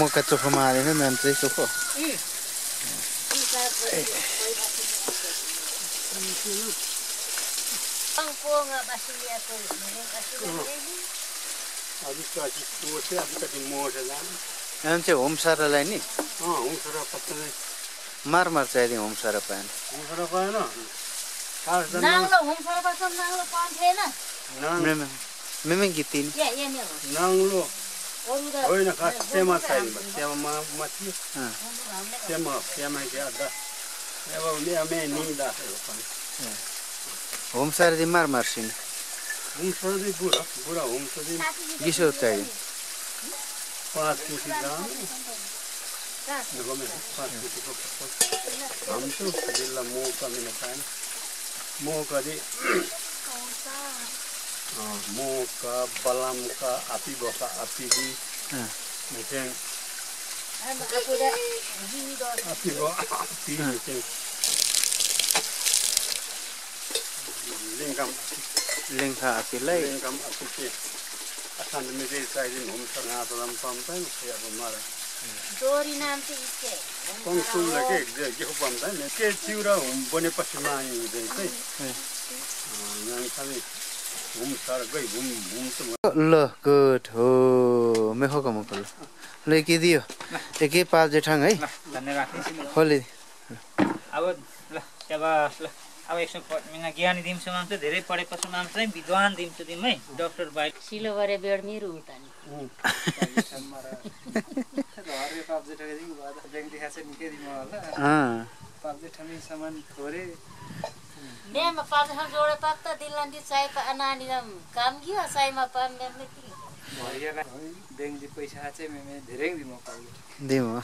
मौका चोखोमा हालेन म्याम चाहिँ चोखो चाहिँ होम सारालाई नि मार मार चाहिँ होम सारा पाएन हुन्छ र पाएन खास त नाङ्लो हुम सरपञ्च नाङ्लो पाउँथेन नाङ मेमे मेमे गीत या या नि हो नाङ्लो अरू त होइन खास सेमा छैन सेमा माथि अँ। सेमा सेमा के अदा अब ले मे निदा होम सारा चाहिँ मार मार्सिन हुन्छ दि बुढा बुढा हुन्छ दि गिसो चाहिँ पाँच कुटी दाम गमे पाँच कुटीको हुन्छ जिल्ला मौका मिल पाएन मौका दि मौका बलामका आपी बका आपी दि अँ। मिथेङ आफूले आपी ब आपी मिथेङ लिङ्गाम लेङ्खा आफूलाई लिङ्गाम आपी के असान्त मिथे चाहिदिनु हुन्छ नाचलाम पाउँदैन अब मलाई डोरी नाम चाहिँ इske पङ्सुमले के जे के हो पाउँदैन के चिउरा बनेपछि माइ हुँदैन चाहिँ यहाँ खालि ल गुड हो मेखो कमको ल के दियो एकै पाल जेठाङ है धन्यवाद खोले अब ल अब ल अब यसो ज्ञानी चाहिँ धेरै पढेपछि चाहिँ विद्वान दिम्सु दिम है डक्टर सिलो गरे बेड मेरो मे म फर्जहरु जोडत त दिलन दिसाय त अनालिनम काम ग्यो सायमा पाम मे तिम्रो यै नै डेङ्जी पैसा चाहिँ मेले धेरै बिमोकाउ छु बिमो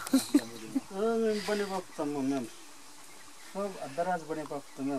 आउन बल बक्सा म मेम सब अदराज बनिपक् तमे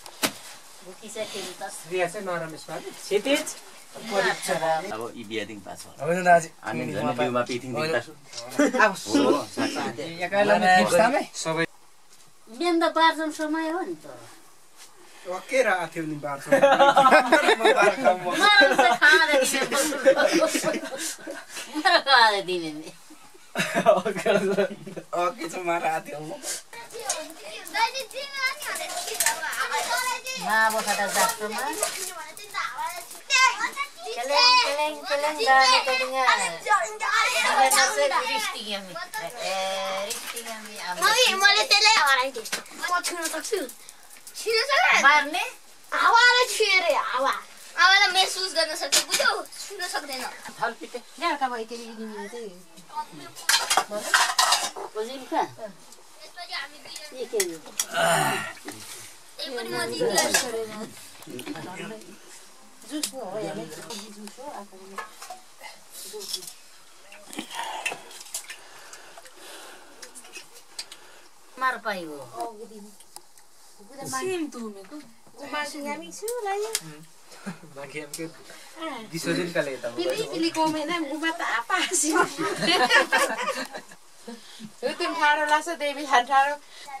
अब यी बिहादेखि पास हामी झन् बिउमा पिथिङ सबै। मेन त बार्जन समय हो नि त। वाक्कै र आथ्यो नि बार्छ मरल चाहिँ खाँदै दिने मर खाँदै दिने नि ओके चाहिँ मार आथ्यो माबो खाता जात्रोमा keleng keleng keleng dan kedengar dengan nasi risting kami eh risting kami mummy मैले त्यसलाई हराइदिएँ म छुन सक्छु छुन सक्छ marne हावालाई छुए रे हावा हावालाई महसुस गर्न सक्छ बुझ्यौ छुन सक्दैन थल पिटे ल्याएर का भाइ तेरी दिने चाहिँ? बुझिन का त्यसपछि हामी दुईजना ये के यो त्यही पनि म दिदीलाई जुस हो? यार जुस हो आफूले मार पाइयो Di sini kali itu. Pilih-pilih komennya umat apa sih? Itu taro lasa Dewi taro. चाहिँ मार गई माथि नि गएको नि गेम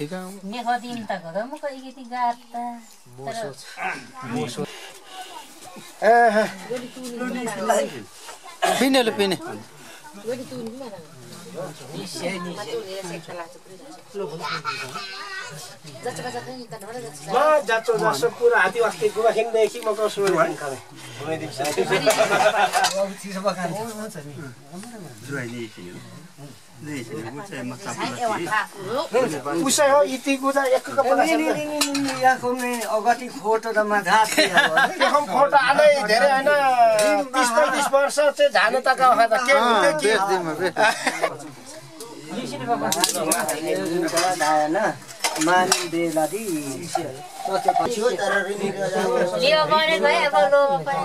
ठिक नेखो दिन त घर मको इगिति गाता पिनेले पिने म जाचो जासो पुरा हाती अस्ति गुवाखिनदेखि म कसो खाने उसै हो इति गुजा एक अगाडि फोटो त माथा देखौँ फोटो आलै धेरै होइन तिस पैँतिस वर्ष चाहिँ झाने त के हुन्थ्यो कि बेच्दिमा बे मानि बेला दि लियो गरेको है? अब लो पनि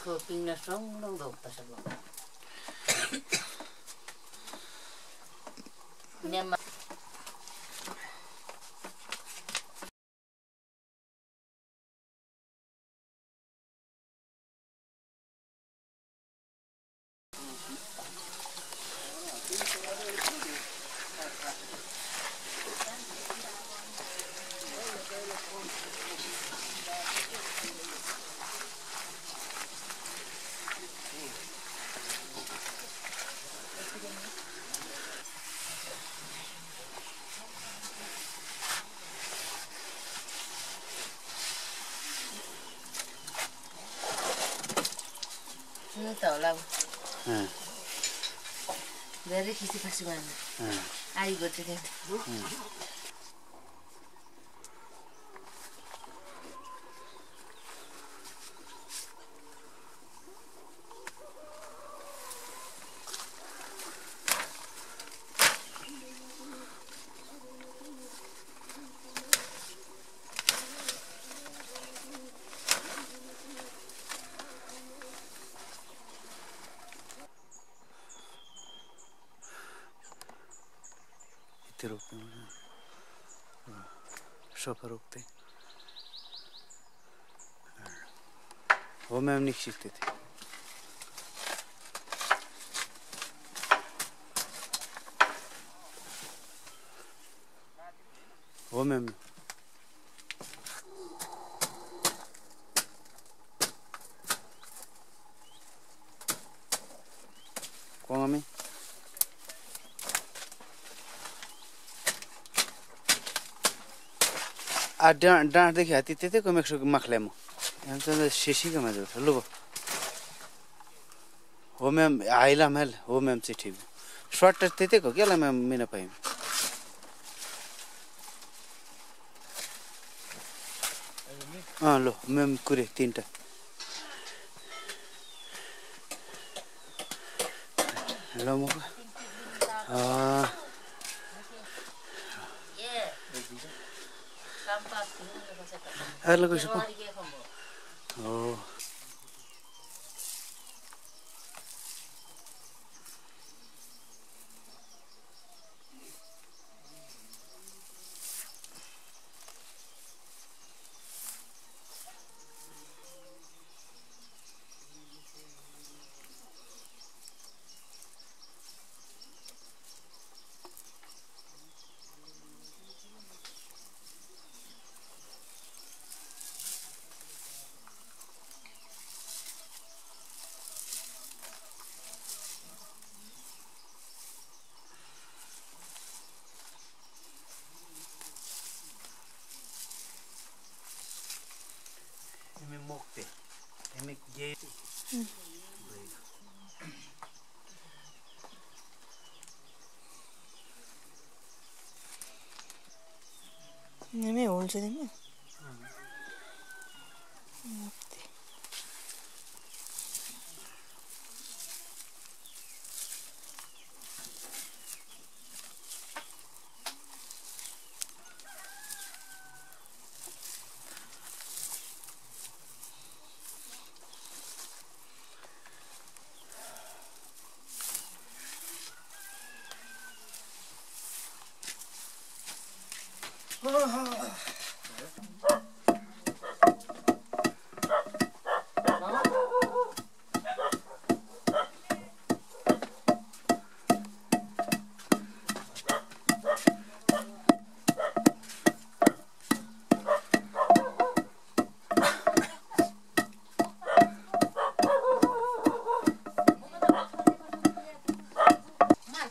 Köping na song lang daw pa धेरै खिसी खासी भयो आइगयो त्यो यति हो म्याम नि सिक्दै थिएँ हो म्याम कोमी आ डाँठ डाँठदेखि हात्ती त्यतैको मेक्सो Hem शीशी का मजा लो हो मैम आइला मैल हो मैम चाहिँ ठिक सर्ट त्यतै हो क्या मैम मिना पाइम अँ लो मैम कुरे तिनवटा। ल म अँ, Eller gå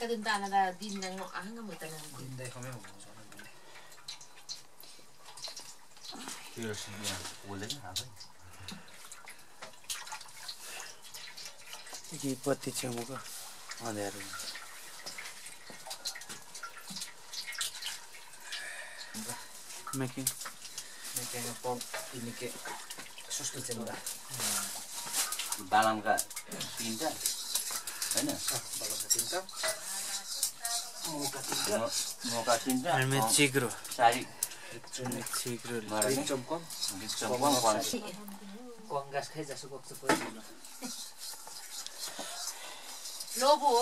Tentang na din ng mukha nga mo बत्ती छेउको ini ke sustu cenda. बालामका तिनवटा होइन मौका अँ, चिग्रो हो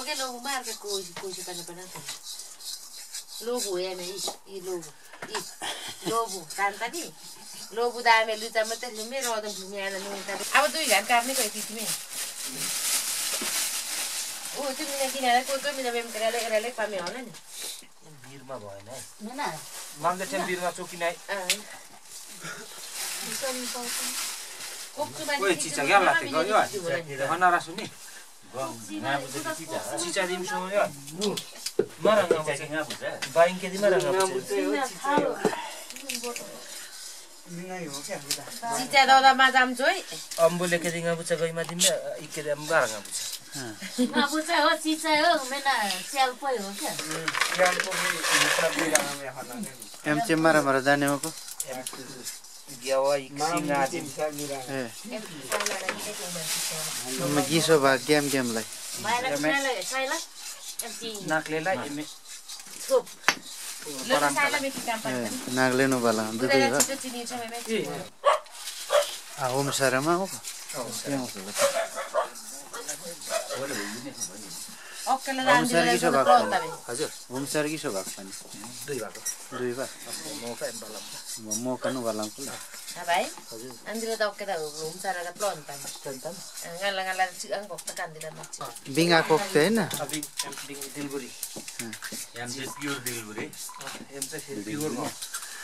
क्या लोबो मार के कोई कोई से करना पड़ा था लोबो है मैं इस ये लोबो इस लोबो कांता नी लोबो दामे लुचा मत लुमे रोदम घुमे नुंगा अब दुई घंटा काटने कोई थी में ओ त्यो मिना किनेर कोही कोही बेम पामे होला नि बिरमा भएन है के दिमा रङ्गा चिचा दाउदामा जाम्छु है अम्बुले के दिङा बुझ गइमा दिमे इके दिम बारङ्गा बुझ Ngabu चाहिँ हो चिचा हो मेना स्याल पै हो क्या एम चाहिँ मारा मारा जाने हो को ग्यावा इक्सिङा दिम ए म गिसो भयो गेम गेमलाई बाहिर साइला साइला एम्टी नाक्लेलाई एमे थोप ल साइला मेथी काम ए पर्छ नाग्लेनु बाला दुधै दुधैलाई हो छिटो चिनी छ मेमे आ होम सारामा हो को अक्कल होम सार राम किसो दिएर भएको प्लन्ता पानी हजुर होम सार किसो भएको पानी दुई भएको दुई म कनु भाइ बिङा कोक्ते दिलबुरी एम चाहिँ प्योर दिलबुरी एम चाहिँ फेरि प्योर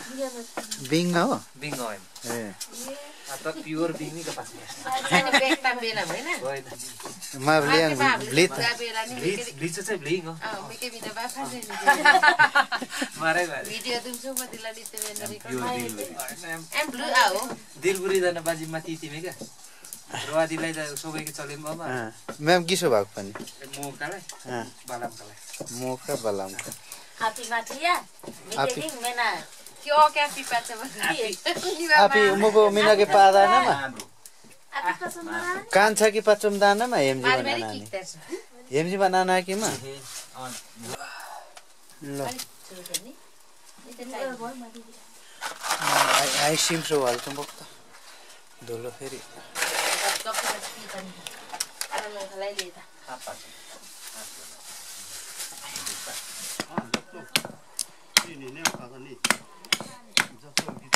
हो बिङमा हो बिङ होइन ए आता प्युअर बिङ नि का पास अनि बेच्दा बेला होइन होइन मैं लिया ब्लित बेला नि ब्लिच ब्लिच चाहिँ ब्लिङ हो अँ मेके बिना बाफा चाहिँ मारै मारे भिडियो तुमको मतिला लिते बेला प्युर दिल एम ब्लू आओ दिलबुरी जान बाजीमा ती तिमी क्या रुवादीलाई त सबैको चल्यो बाबा मैम किसो भएको पनि बलाम हापी माथिया मेना आपी मुगो मिनके पादानमा राम्रो हापी कसम कान छ कि पचम दानामा हेमजी मारी बनाना मारी किक्दा छ हेमजी बनाना कि मा ल आई- सिम्सो हाल्छु धुलो फेरि चिनी नै खाँदा नि जस्तो गीत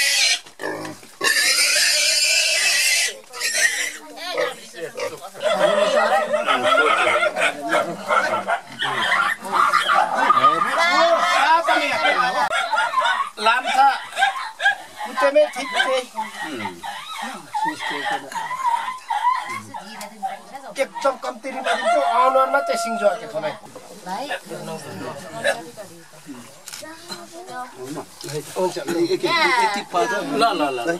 लाम्छा कुटेमै ठिक एकदम कम्ती रिमा दिन्छु अनुहारमा खनाइ हुन्छ ल ल ल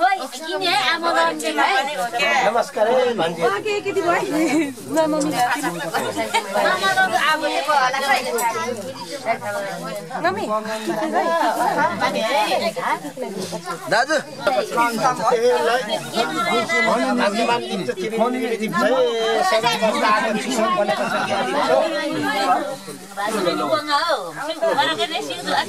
हो किन है आमादनले नमस्कार है भन्जी वाह के के भाइ म मम्मी आमादन आबुलेको होला साहे नमी दाजु भन्नु नि छै सबै बस आछन भने पछि आउँछौ राजले बुवा हो सिङ घर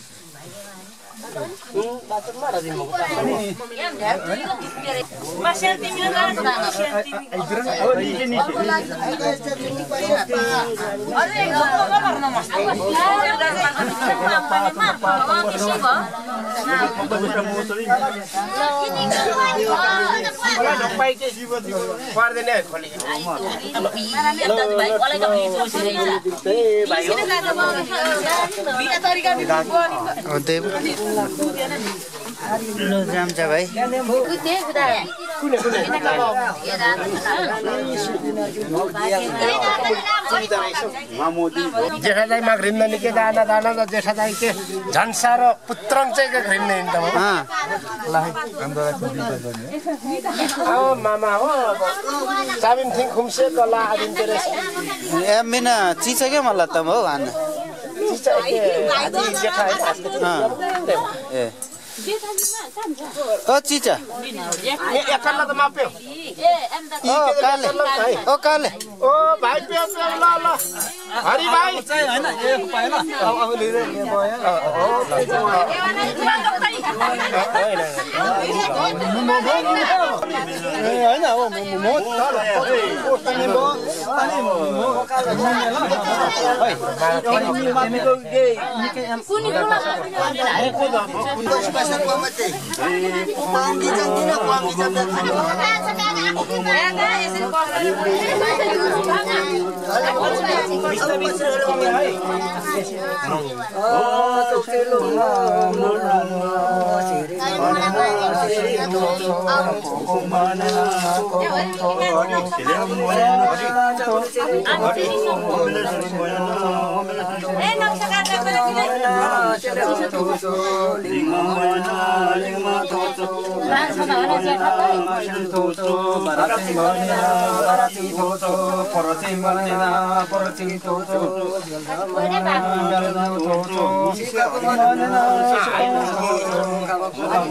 पर्दैन खोली अब देव लो जाम्चा भाइ जेठादाई मा घ्रिम्न निकै दाना दाना त जेठादाई के झन्सा र पुत्रङ चाहिँ के घ्रिम्ने नि त हो। अँ औ मामा हो। चाबिम थिङ खुम्से कला तेरे ए मिना चिचा क्या मलाई त हो हान्न चिचा एकल्ला त माप्यो ओ काले ओ काले ओ भाइ प्यो प्यो ल ल हरि भाइ Mr. Mr. होइन अब म म हरिचा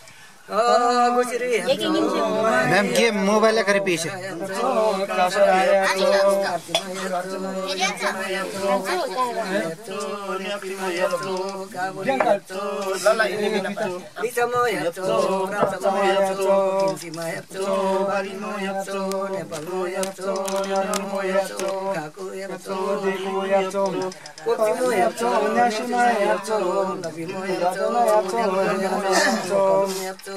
मैम के मोबाइल करे पीछे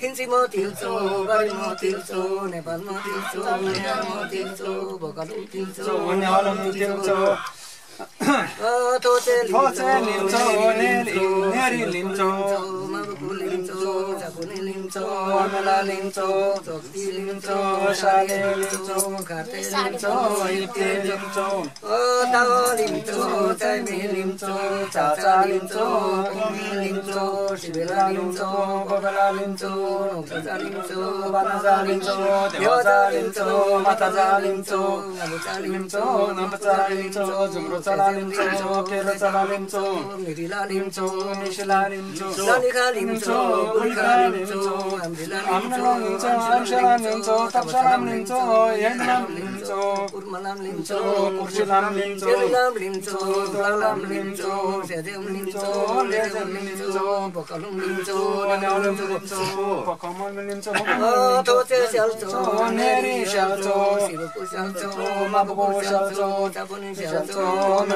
Hinsi mo तिर्छु हिन्सीमा तिर्छो बारीमा तिर्छो नेपालमा तिर्छो बिहारमा तिर्छो भोकालु तिर्छो तिर्छो थोचे लिन्छौ नेरी लिन्छौ माबुकु लिन्छौ झाकुने लिन्छौ अमला लिन्छौ चोक्ती लिन्छौ साले लिन्छौ घाटे लिन्छौ लिन्छौ लिन्छौ लिन्छौ लिन्छौ लिन्छौ लिन्छौ लिन्छौ लिन्छौ लिन्छौ लिन्छौ लिन्छौ लिन्छौ लिन्छौ लिम्चो केलो चला लिम्चो मिरिला लिम्चो निशिला लिम्चो ललिखा लिम्चो बुलिका लिम्चो आम्ला लिम्चो आमशला लिम्चो तपसलाम लिम्चो येनलाम लिम्चो कुर्मलाम लिम्चो कुर्सिलाम लिम्चो केरिलाम लिम्चो दुलालाम लिम्चो सेदेम लिम्चो लेजम लिम्चो बकलुम लिम्चो वनालम लिम्चो पकमल लिम्चो थोचे स्याल्चो नेरी स्याल्चो शिवको स्याल्चो माबको स्याल्चो तापुनि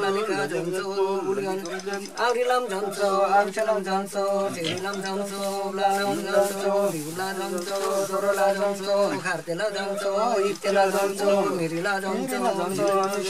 ललिखा स्याल्चो बुलिका स्याल्चो अम्रेला स्याल्चो आमचला स्याल्चो स्याल्चो स्याल्चो शिलाम स्याल्चो लालाम स्याल्चो बकलुम स्याल्चो नाम स्याल्चो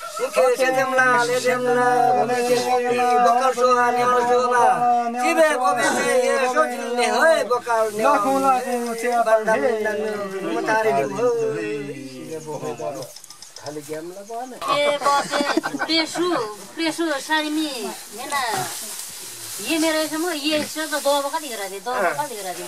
Ukhetemla, ledemla, gomekesila, bokarsuha, neosuha, tibe gomese, yesotile, hoy bokar ne. Lakho lakho, tia banda banda, mutari dim ho. ए बसे प्रेसु प्रेसु सारिमी होइन ये मेरो यसमा ये यसो त दब कति गराइदियो दब कति गराइदियो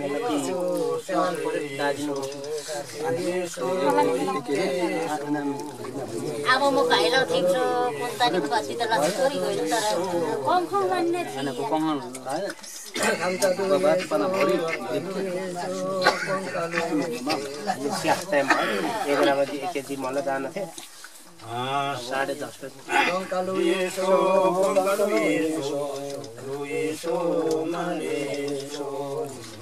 đăng lên đăng, mà ta đi điểm hơi. खाली गेमला भयो न ए बसे प्रेसु प्रेसु सारीमी होइन ये मेरो यसमा ये यसो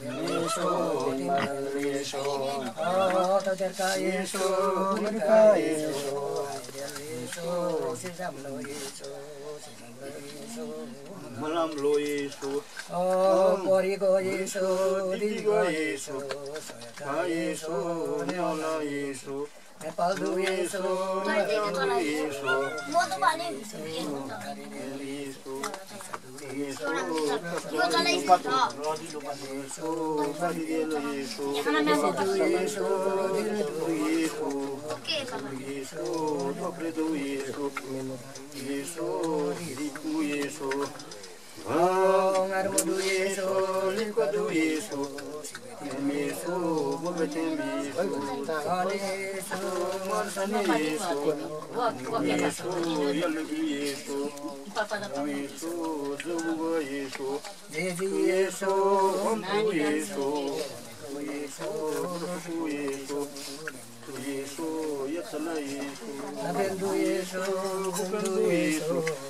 दबाब कति गरेर दिए दबाब कति गरेर दिन्छ त्यसैको नाग्लेला सोने क्यामेरा साथी आइलो ल है निलाम खोन है नाच पाछो पर्यो स्याल मेरा स्यालमै पकाउँदै स्याल सारीमी यसो किन होला नि त होला भगवान हो भगवान सिधा भगवान बेसी मामानी पापा भगवान भगवान एक मामा एक मामा एक भगवान सिक्यो मामा पापा दाना ओके मामा पापा भगवान दाना ओके त भगवान मामानी पापा मलाई होइन त्यसको पैसा पामा पनि होइन लाने किनेको हो म कति काम पचाउँ होला नि चिरिएसो खोजिएसो अब म घाइलो थिच्छु कुन्तानी कति त लसी छोरी गयो तर कम खाउँ भन्ने थिएँ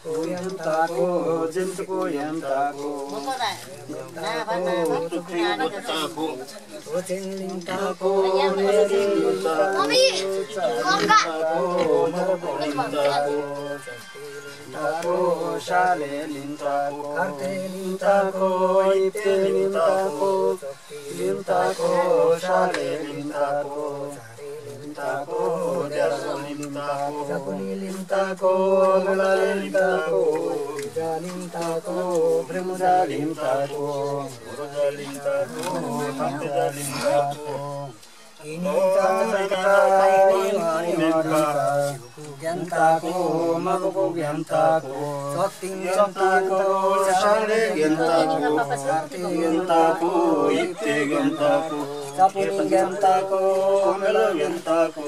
खाएसो न्याउला येसो नेपाल दुएसो येसो ज्ञानताको मगको ज्ञानताको सत्य ज्ञानताको शाले ज्ञानताको सार्थे ज्ञानताको युक्ते ज्ञानताको सपुनी ज्ञानताको मेल ज्ञानताको ज्ञानताको ज्ञानताको ज्ञानताको ताम्पिस ज्ञानताको ठोचिन ज्ञानताको निरि ज्ञानताको सपुनी Sapulingentako, melogentako,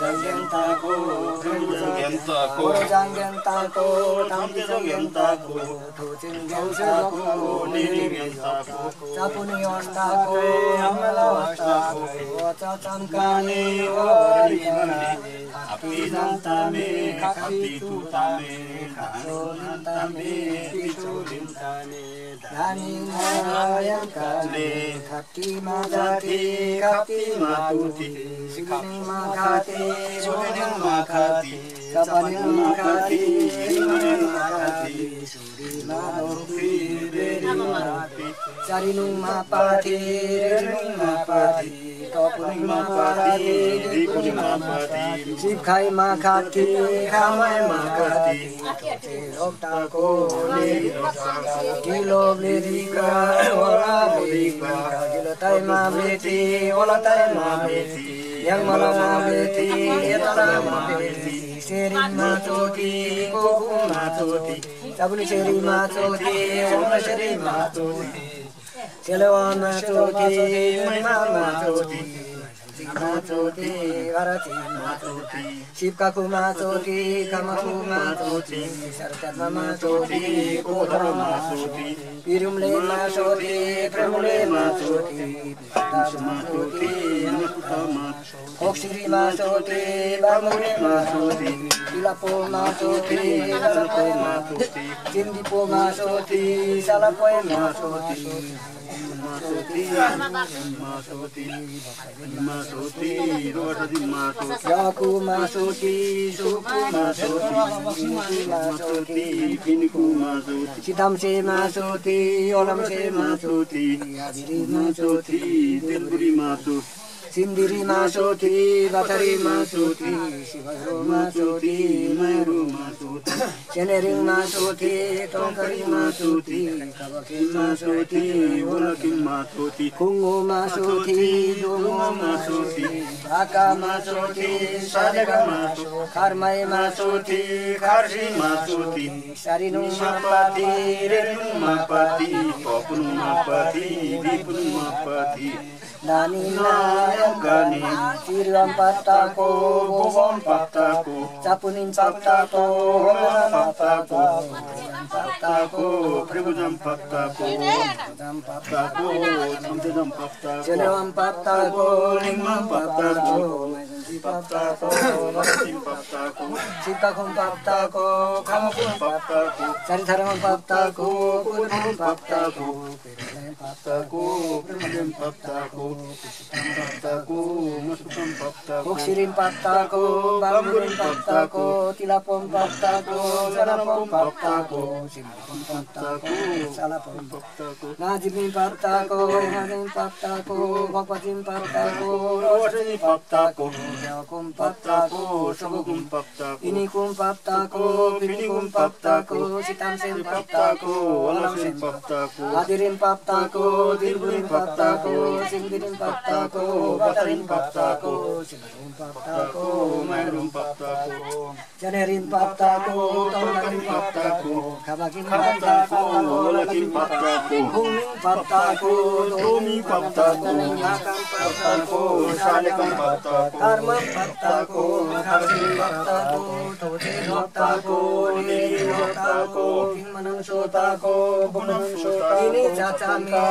bulijangentako, kandijangentako, kandijangentako, tampijangentako, tucingentako, nilingentako, sapuniostako, amalawastako, wacacangkani, warimani, apizantami, kakitutami, kasulantami, pisulintani, daningayangkani, kakimajani, madati kapi matuti sugani makati sugani makati kapani makati sugani makati Cari nung mapati, nung mapati, kapuning mapati, kuning mapati, sikhay makati, kamay makati, تبل شريما توتي ولا شريما توتي شلوان توتي مما توتي माचोटी गरती माचोटी शिवकाको माचोटी कमको माचोटी सरकारमा माचोटी कोधरमा माचोटी पिरुमले माचोटी प्रेमले माचोटी माचोटी कोक्सिरी माचोटी बामुले माचोटी तिलापो माचोटी लसपो माचोटी सलपो माचोटी याकु मासोटी सुकु मासोटी मासोटी सितामसे मासोटी ओलमसे मासोटी आदिरी मासोटी दिलबुरी मासो सिन्दिरी मासोटी Bathory मासोटी शिवरो मासोटी Miro मासोटी सेनेरिङ मासोटी टोकरी मासोटी कबकी मासोटी ओलकी मासोटी कुङ्गो मासोटी डोङ्गो मासोटी ढाका मासोटी सालेगा मासो खरमाई मासोटी खर्सी मासोटी सारिनु मापाती Renu मापाती पपुनु मापाती दिपुनु मापाती Nani nayang gani Tilam pataku, bubon pataku Capunin pataku, rolan pataku Pataku, pribujam pataku jam pataku namjam pataku jelam pataku ningam pataku Pattako, Pattaku, Prim Pattaku, Pattaku, Musupam Pattaku, Oksirim Pattaku, Bamburim Pattaku, Tilapom Pattaku, Salapom Pattaku, Simapom Pattaku, Salapom Pattaku, Najibim Pattaku, Hadim Pattaku, Wakwatim Pattaku, Roshani Pattaku, Yakum Pattaku, Shogukum Pattaku, Inikum Pattaku, Pinikum Pattaku, Sitamsim Pattaku, Walamsim Pattaku, Adirim Pattaku, patako Dilburin patako Singdirin patako Batarin patako Sinarun patako Mayroon patako Janerin patako Tonggarin patako Kabakin patako Walakin patako Huming patako Dumi patako Nakam patako Salikan patako Karma patako Karsin patako Tote patako Niri patako Manang sotako Bunang sotako Ini cacami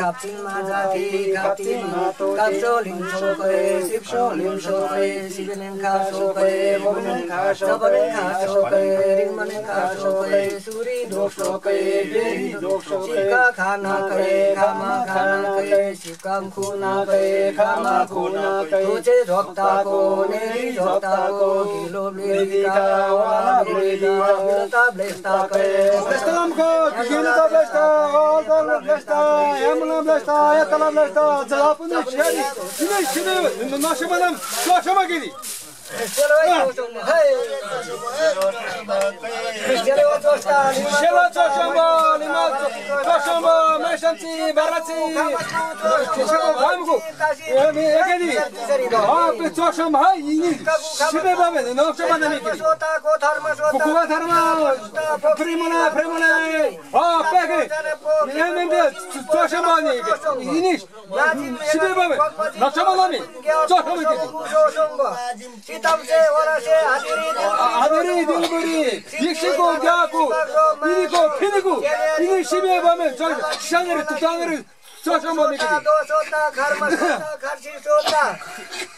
kaptima zati kaptima kapsholim shope sipsholim shope sibinen ka shope mominen ka shope ka shope rimmanen ka shope suri do shope deri do shope shika khana kare khama khana kare shikam khuna kare khama khuna kare tujhe jokta ko neri jokta ko kilo blidika wala blidika blesta blesta kare blesta ko kilo blesta Aldarlar blesta, yamına blesta, yatalar blesta, cevapını. Şimdi şimdi, naşımanım, şu aşama gelin. Siema co siema, lima co siema, meszanci, baraci, siema wamku, egeni, a co siema, haj, ini, sibe babe, no siema na mikili, kukuwa dharma, primona, primona, a pekri, nie mende, co siema ni, ini, sibe babe, no siema na mi, co siema mikili. Pitamse, Warase, Adiri, Adiri, Dilburi, Yikshiko, Gyaku, Iriko, Piniku, Ini Shime, Bame, Shangri, Tutangri, Sosha, Mamikiri. Sota, Dosota, Karma, Sota, Karshi, Sota.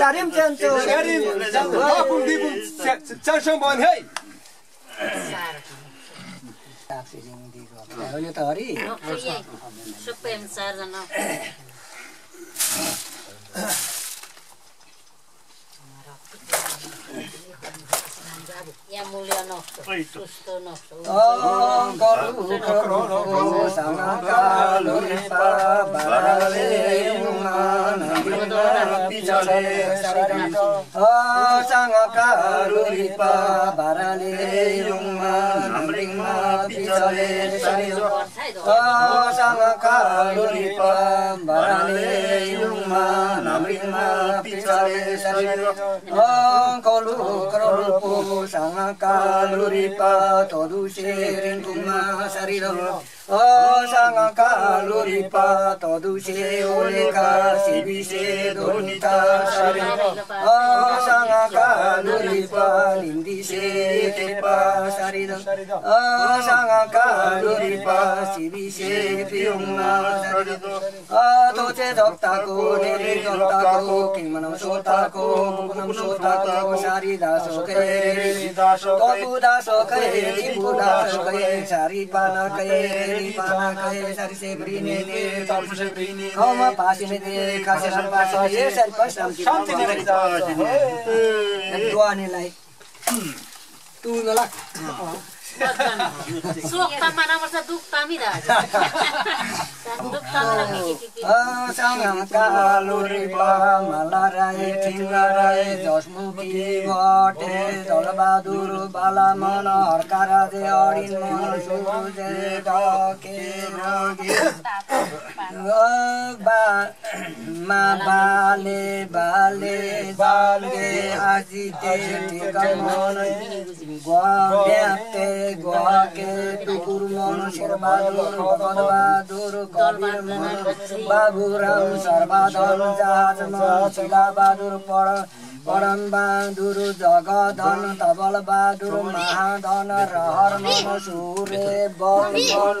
Cari macam tu. Cari. Lapun di pun cacing bukan hei. यो त हरि सबै चारजना यहाँ मूल्य नक्छ सुस्तो नक्छ अङ्करु साना कालो रेपा बाराले उमा नदी पिछले सारी असाङका लुरिपा बाराले रुङमा नाम्रिङमा पिछले सारी असाङका लुरिपा बाराले रुङमा नाम्रिङमा पिछले सारी कलु करलुपु సంకాలురిపా తొదుషేరింటున్నా శరీరం रिङकुमा सारी असाङका लुरिपा तदुसे ओलेका सिबिसे दोनिता सारी असाङका लुरिपा निन्दिसे तेपा सारी असाङका लुरिपा सिबिसे पियुङमा सारी अतोचे जक्ताको नेरे जक्ताको किमनम सोताको मुकुनम सोताको सारी दासो कै तपु दासो कै दिपु दासो कै सारी पाना कै रि पाना कै सारी से ब्रिने ने तपु से ब्रिने खमा पासिने दे खासे सम पास ये सारी पास शान्ति शान्ति ने गरी दुआनेलाई तु नला सोख तामा नपर्छ दुख तामिरा दुख तामिरा के के के असाङका लुरिपा माला राई ठिङ्गा राई जसमुखी भटे जलबहादुर बाला मन हर्का राजे अडिन मन सुजे डके रगे बा मा बाले बाले बाले आजिते टिका मन ग्वाटे ग्वाके टुकुर मन शेरबहादुर भगतबहादुर कबिर मन बाबुराम सर्वाधन जहाज मन शिलाबहादुर पढ पढन बहादुर जगधन तबल बहादुर महाधन रहर मन सुरे बल मन गल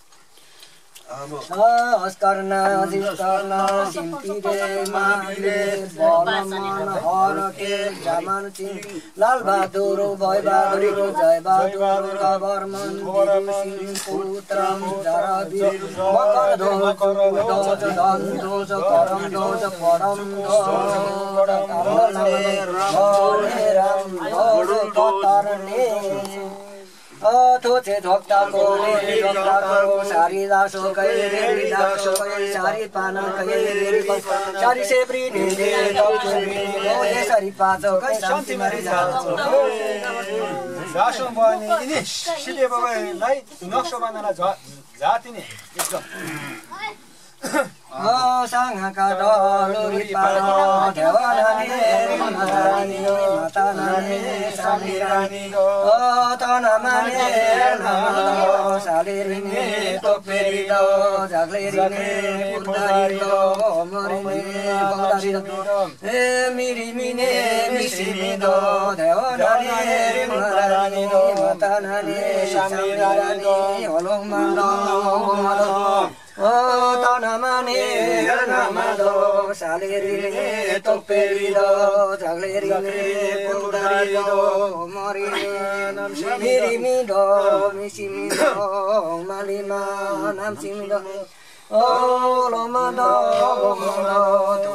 अस्कर्ना जिस्कर्ना सिम्पिरे माले बलमन हरके जामान सिंह। लाल बहादुर भय बहादुर जय बहादुर गवर्मन सिंह पुत्रम जरवीर मकर ध्वज धन ध्वज करम ध्वज परम ध्वज कमले राम ध्वज कतरने थोचे झोक्ताको रे झोक्ताको सारी दासो कै रे दासो कै सारी पाना कै रे सारी सेप्री ने रे तप्छु ने रे सारी पाचो कै शान्ति मारे जाचो जासो बने यिनी सिले बाबालाई नक्सो sang ca do lu ri pa do theo na ni ri ma ta ni ma ta na ni sa ni ra ni o ta na ma ni na do sa li ri ni to pe ri do ja li ri ni pu ta ri do mo ri ni pa ta ri do e mi ri mi ne mi si mi do theo na ni ri ma ta ni ma ta na ni sa ni ra ni o lo ma do o ma do सालेरिने तोपेरिदो जागलेरिने पुदारिदो मरिने मिरिमिदो मिसिमिदो मालिमा नामसिमिदो। ओलोमादो 토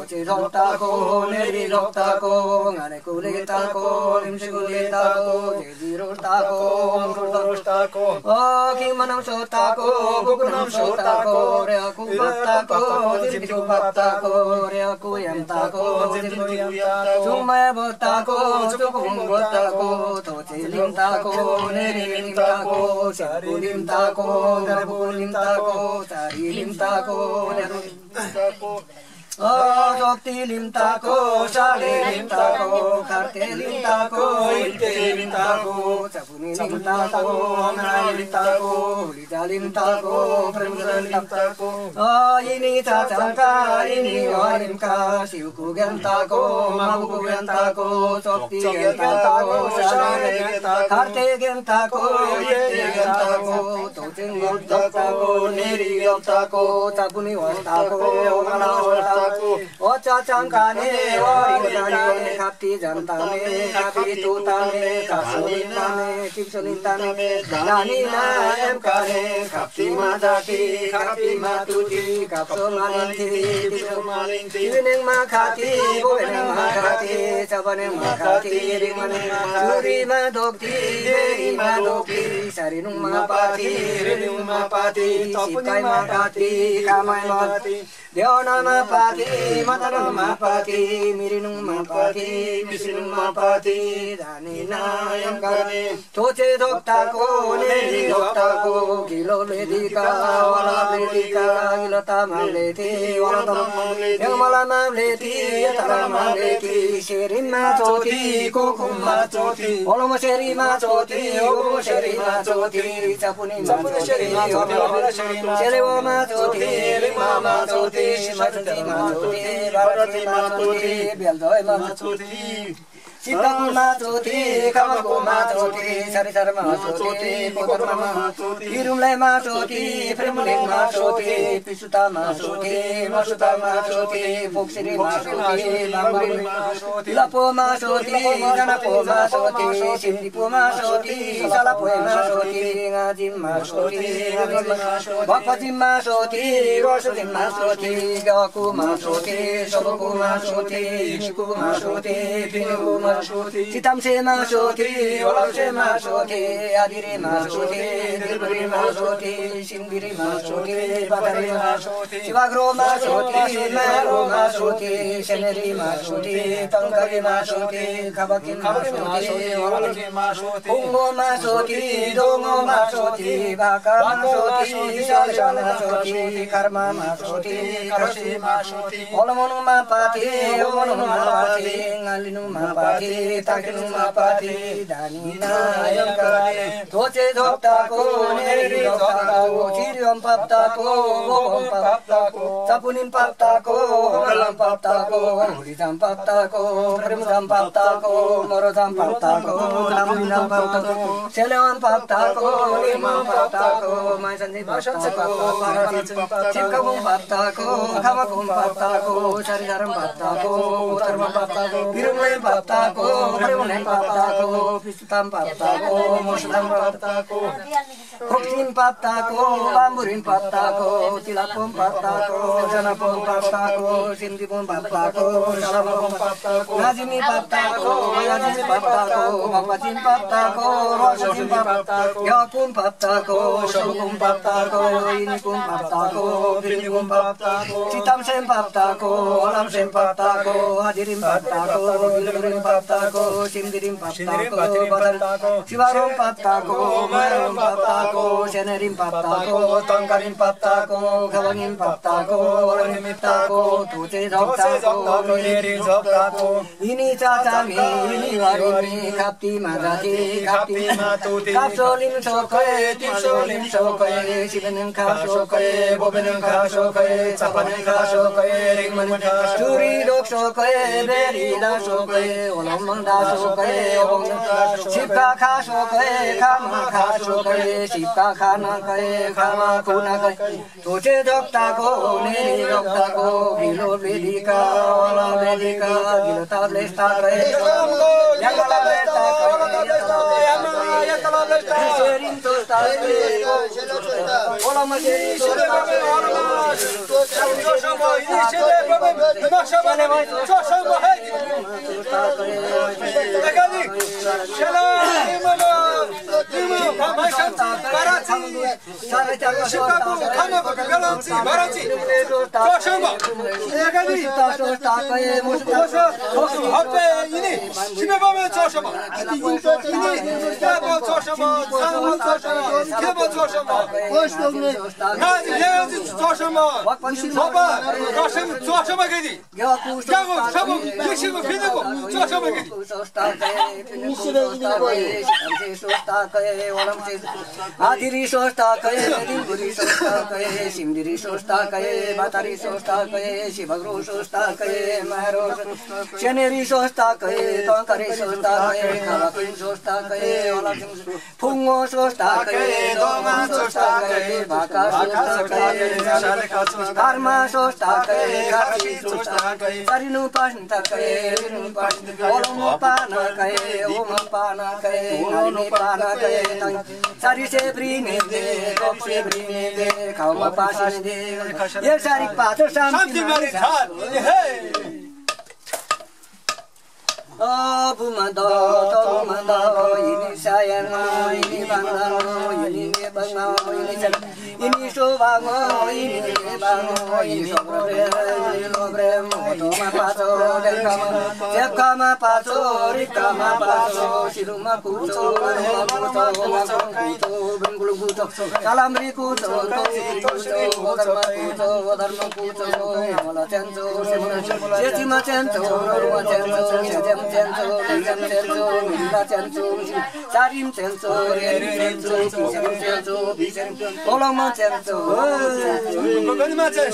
지롱 따고 내리로 따고 안에 구리기 따고 임시구리 따고 제지를 따고 물도를 따고 어기만함쇼 따고 구근함쇼 따고 레아구 밥따고 진비구 밥따고 레아구 얌 따고 진비구 얌 정말 벗따고 조금 벗따고 도지림 따고 내리림 따고 자리림 따고 나부림 따고 자리림 따고 大哥，大哥 जति लिम्ताको साले लिम्ताको खर्के लिम्ताको इल्टे लिम्ताको चपुनी शिवको ज्ञानताको मामुको ज्ञानताको चप्ती ज्ञानताको साले ज्ञानताको ज्ञानताको तौचिङ ज्ञानताको नेरी चापुनी वस्ताको 어짜장간에 어리간에 갑디 잔다네 갑디 도다네 갑소린다네 김소린다네 나니나 엠간에 갑디 마다디 갑디 마두디 갑소마린디 갑소마린디 유행 마카디 보행 마카디 자바행 마카디 리마네 주리마 독디 리마 독디 사리룽 마파디 리룽 마파디 시파이 마파디 가마이 마파디 ध्यानमा पाती मतनमा पाती मिरिनुङमा पाती मिसिनुङमा पाती धानी नायम गर्ने थोचे धोक्ताको नेरी धोक्ताको किलो लेदिका वला लेदिका किलो तामाङ लेथी वला तामाङ लेथी मला माम लेथी यता माम लेथी शेरिनमा चोटी कोकुममा चोटी ओलोम शेरीमा चोटी ओलोम शेरीमा चोटी चपुनीमा चोटी शेरेवामा चोटी रिमामा चोटी सिमचुटीमा चोटी भारतीमा चोटी बेलदोइमा चोटी सिद्धकुमा चोटी कमलकोमा चोटी सरिसरमा चोटी पोतरमा हिरुमलाइमा चोटी प्रेमलिङमा चोटी पिसुतामा चोटी मसुतामा चोटी पोक्सिरीमा चोटी बाङ्गुरीमा लपोमा चोटी गणपोमा चोटी सिन्धीपोमा चोटी सलापोमा चोटी गाजिममा चोटी भक्पजिममा चोटी रसुजिममा चोटी गकुमा चोटी सबकुमा निकुमा चोटी पिनुकुमा सितामसेमा चोटी ओलम्सेमा चोटी आदिरेमा चोटी दिलबुरीमा चोटी सिन्दिरीमा चोटी बाटारीमा चोटी शिवाग्रोमा चोटी मारोमा चोटी सेनेरीमा चोटी तङ्करीमा चोटी खबकिमा चोटी कुङ्गोमा चोटी डोङ्गोमा चोटी भाकामा चोटी सरसमा चोटी कर्मामा चोटी खरसीमा चोटी ओलमनुमा पाती ओलमनुमा पाती गालिनुमा पाती ताकिनुमा पाती धानी धोचे धोक्ताको नेरी धोक्ताको चिरियम पाप्ताको पाप्ताको चपुनिम पाप्ताको होमलम पाप्ताको हुरिजाम पाप्ताको प्रेमजाम पाप्ताको मरोजाम पाप्ताको प्रेमलाई पाप्ताको पिस्ताम पाप्ताको मसुदाम पाप्ताको खोक्सिम पाप्ताको बाम्बुरिम पाप्ताको तिलापोम पाप्ताको जनापोम पाप्ताको सिन्दिपोम पाप्ताको सलापोम पाप्ताको नाजिमी पाप्ताको नाजिमी पाप्ताको भगवतीम पाप्ताको रसजिम पाप्ताको याकुम पाप्ताको सकुम पाप्ताको इनिकुम पाप्ताको बिनिकुम पाप्ताको चितामसेम पाप्ताको ओलामसेम पाप्ताको हाजिरिम पाप्ताको बिलुरिम पाप्ताको सिन्दिरिम पाप्ताको शिवारोम पाप्ताको मारोम पाप्ताको सेनेरिम पाप्ताको तङ्करिम पाप्ताको खवङिम पाप्ताको निमित्ताको तुचे झप्ताको नेरी झप्ताको यिनी चाचामी यिनी वारिमी खाप्ती माजाती खाप्ती मातुती काप्सोलिम सोकै तिप्सोलिम सोकै शिवनिम खासोकै बोबेनिम खासोकै चपनिम खासोकै रिङमन चुरी लोक सोकै बेरी दासोकै ओलम दासोकै शिवका खासोकै खामा खासोकै शिवका खाना कै खामा खुना कै तुचे झप्ताको नेरी झप्ताको गिलो बेदिका ओला बेदिका गिलो ताब्लेस्ता कै यङ्गला बेस्ता कै सेरिम तोस्ता ओला मसेरी आदिरी सोस्ता कये दिलबुरी सोस्ता कये सिमदिरी सोस्ता कये बातारी सोस्ता कये शिवग्रो सोस्ता कये मारो शनेरी सोस्ता कये तङ्करी सोस्ता कये खालाकिन सोस्ता कये 我们走在大路， 어 आधिरी सोस्ता कहे दिलभुरी सोस्ता कहे सिमधिरी सोस्ता कहे बातारी सोस्ता कहे शिवग्रो सोस्ता कहे मारो सेनेरी सोस्ता कहे तंकरी सोस्ता कहे खालाकुन कहे कहे दोमा कहे भाका कहे कहे कहे कहे ओलमो कहे ओम पाना करे नानी पाना करे तंग सारी से ब्रीने दे कब दे ये सारी पातर शांति मारी हे। अब इनी इनी इनी ini sobre, ini sobre, toma paso, del kama, sep kama paso, ri kama paso, siluma kuto, ruma kuto, makom kuto, bengulu kuto, salam ri kuto, tosi kuto, dharma kuto, dharma kuto, namala cento, setima cento, ruma cento, setem cento, lecem cento, milla cento, sarim cento, rerim cento, biserim cento, biserim cento, centu, bir centu, olama ah. Gönlüme centu,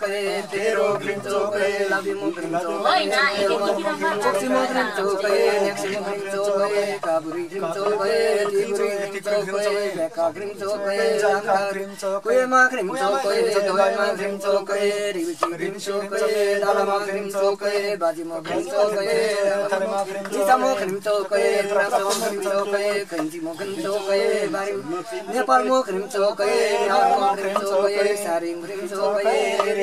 Nepal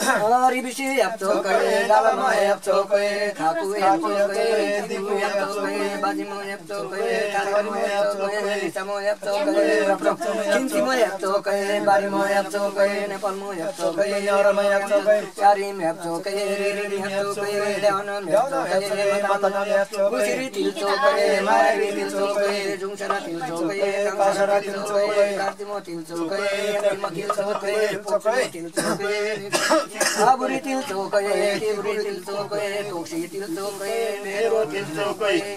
Ori bishi yapto kare, dala ma yapto kare, kaku yapto kare, dibu yapto kare, bajimo yapto kare, karimo yapto kare, isamo yapto kare, kinti mo yapto kare, barimo yapto kare, nepal mo yapto kare, yoram yapto kare, karim yapto kare, ririm yapto kare, devanam yapto kare, matanam yapto kare, usiri tilto kare, maravi tilto kare, jungshara tilto kare, kamshara tilto kare, kartimo tilto kare, yatima tilto kare, pochimo tilto kare, आबरे तिल चौकाए तिब्रे तिल चौकाए टोक्सी तिल चौकाए मेरो तिल चौकाए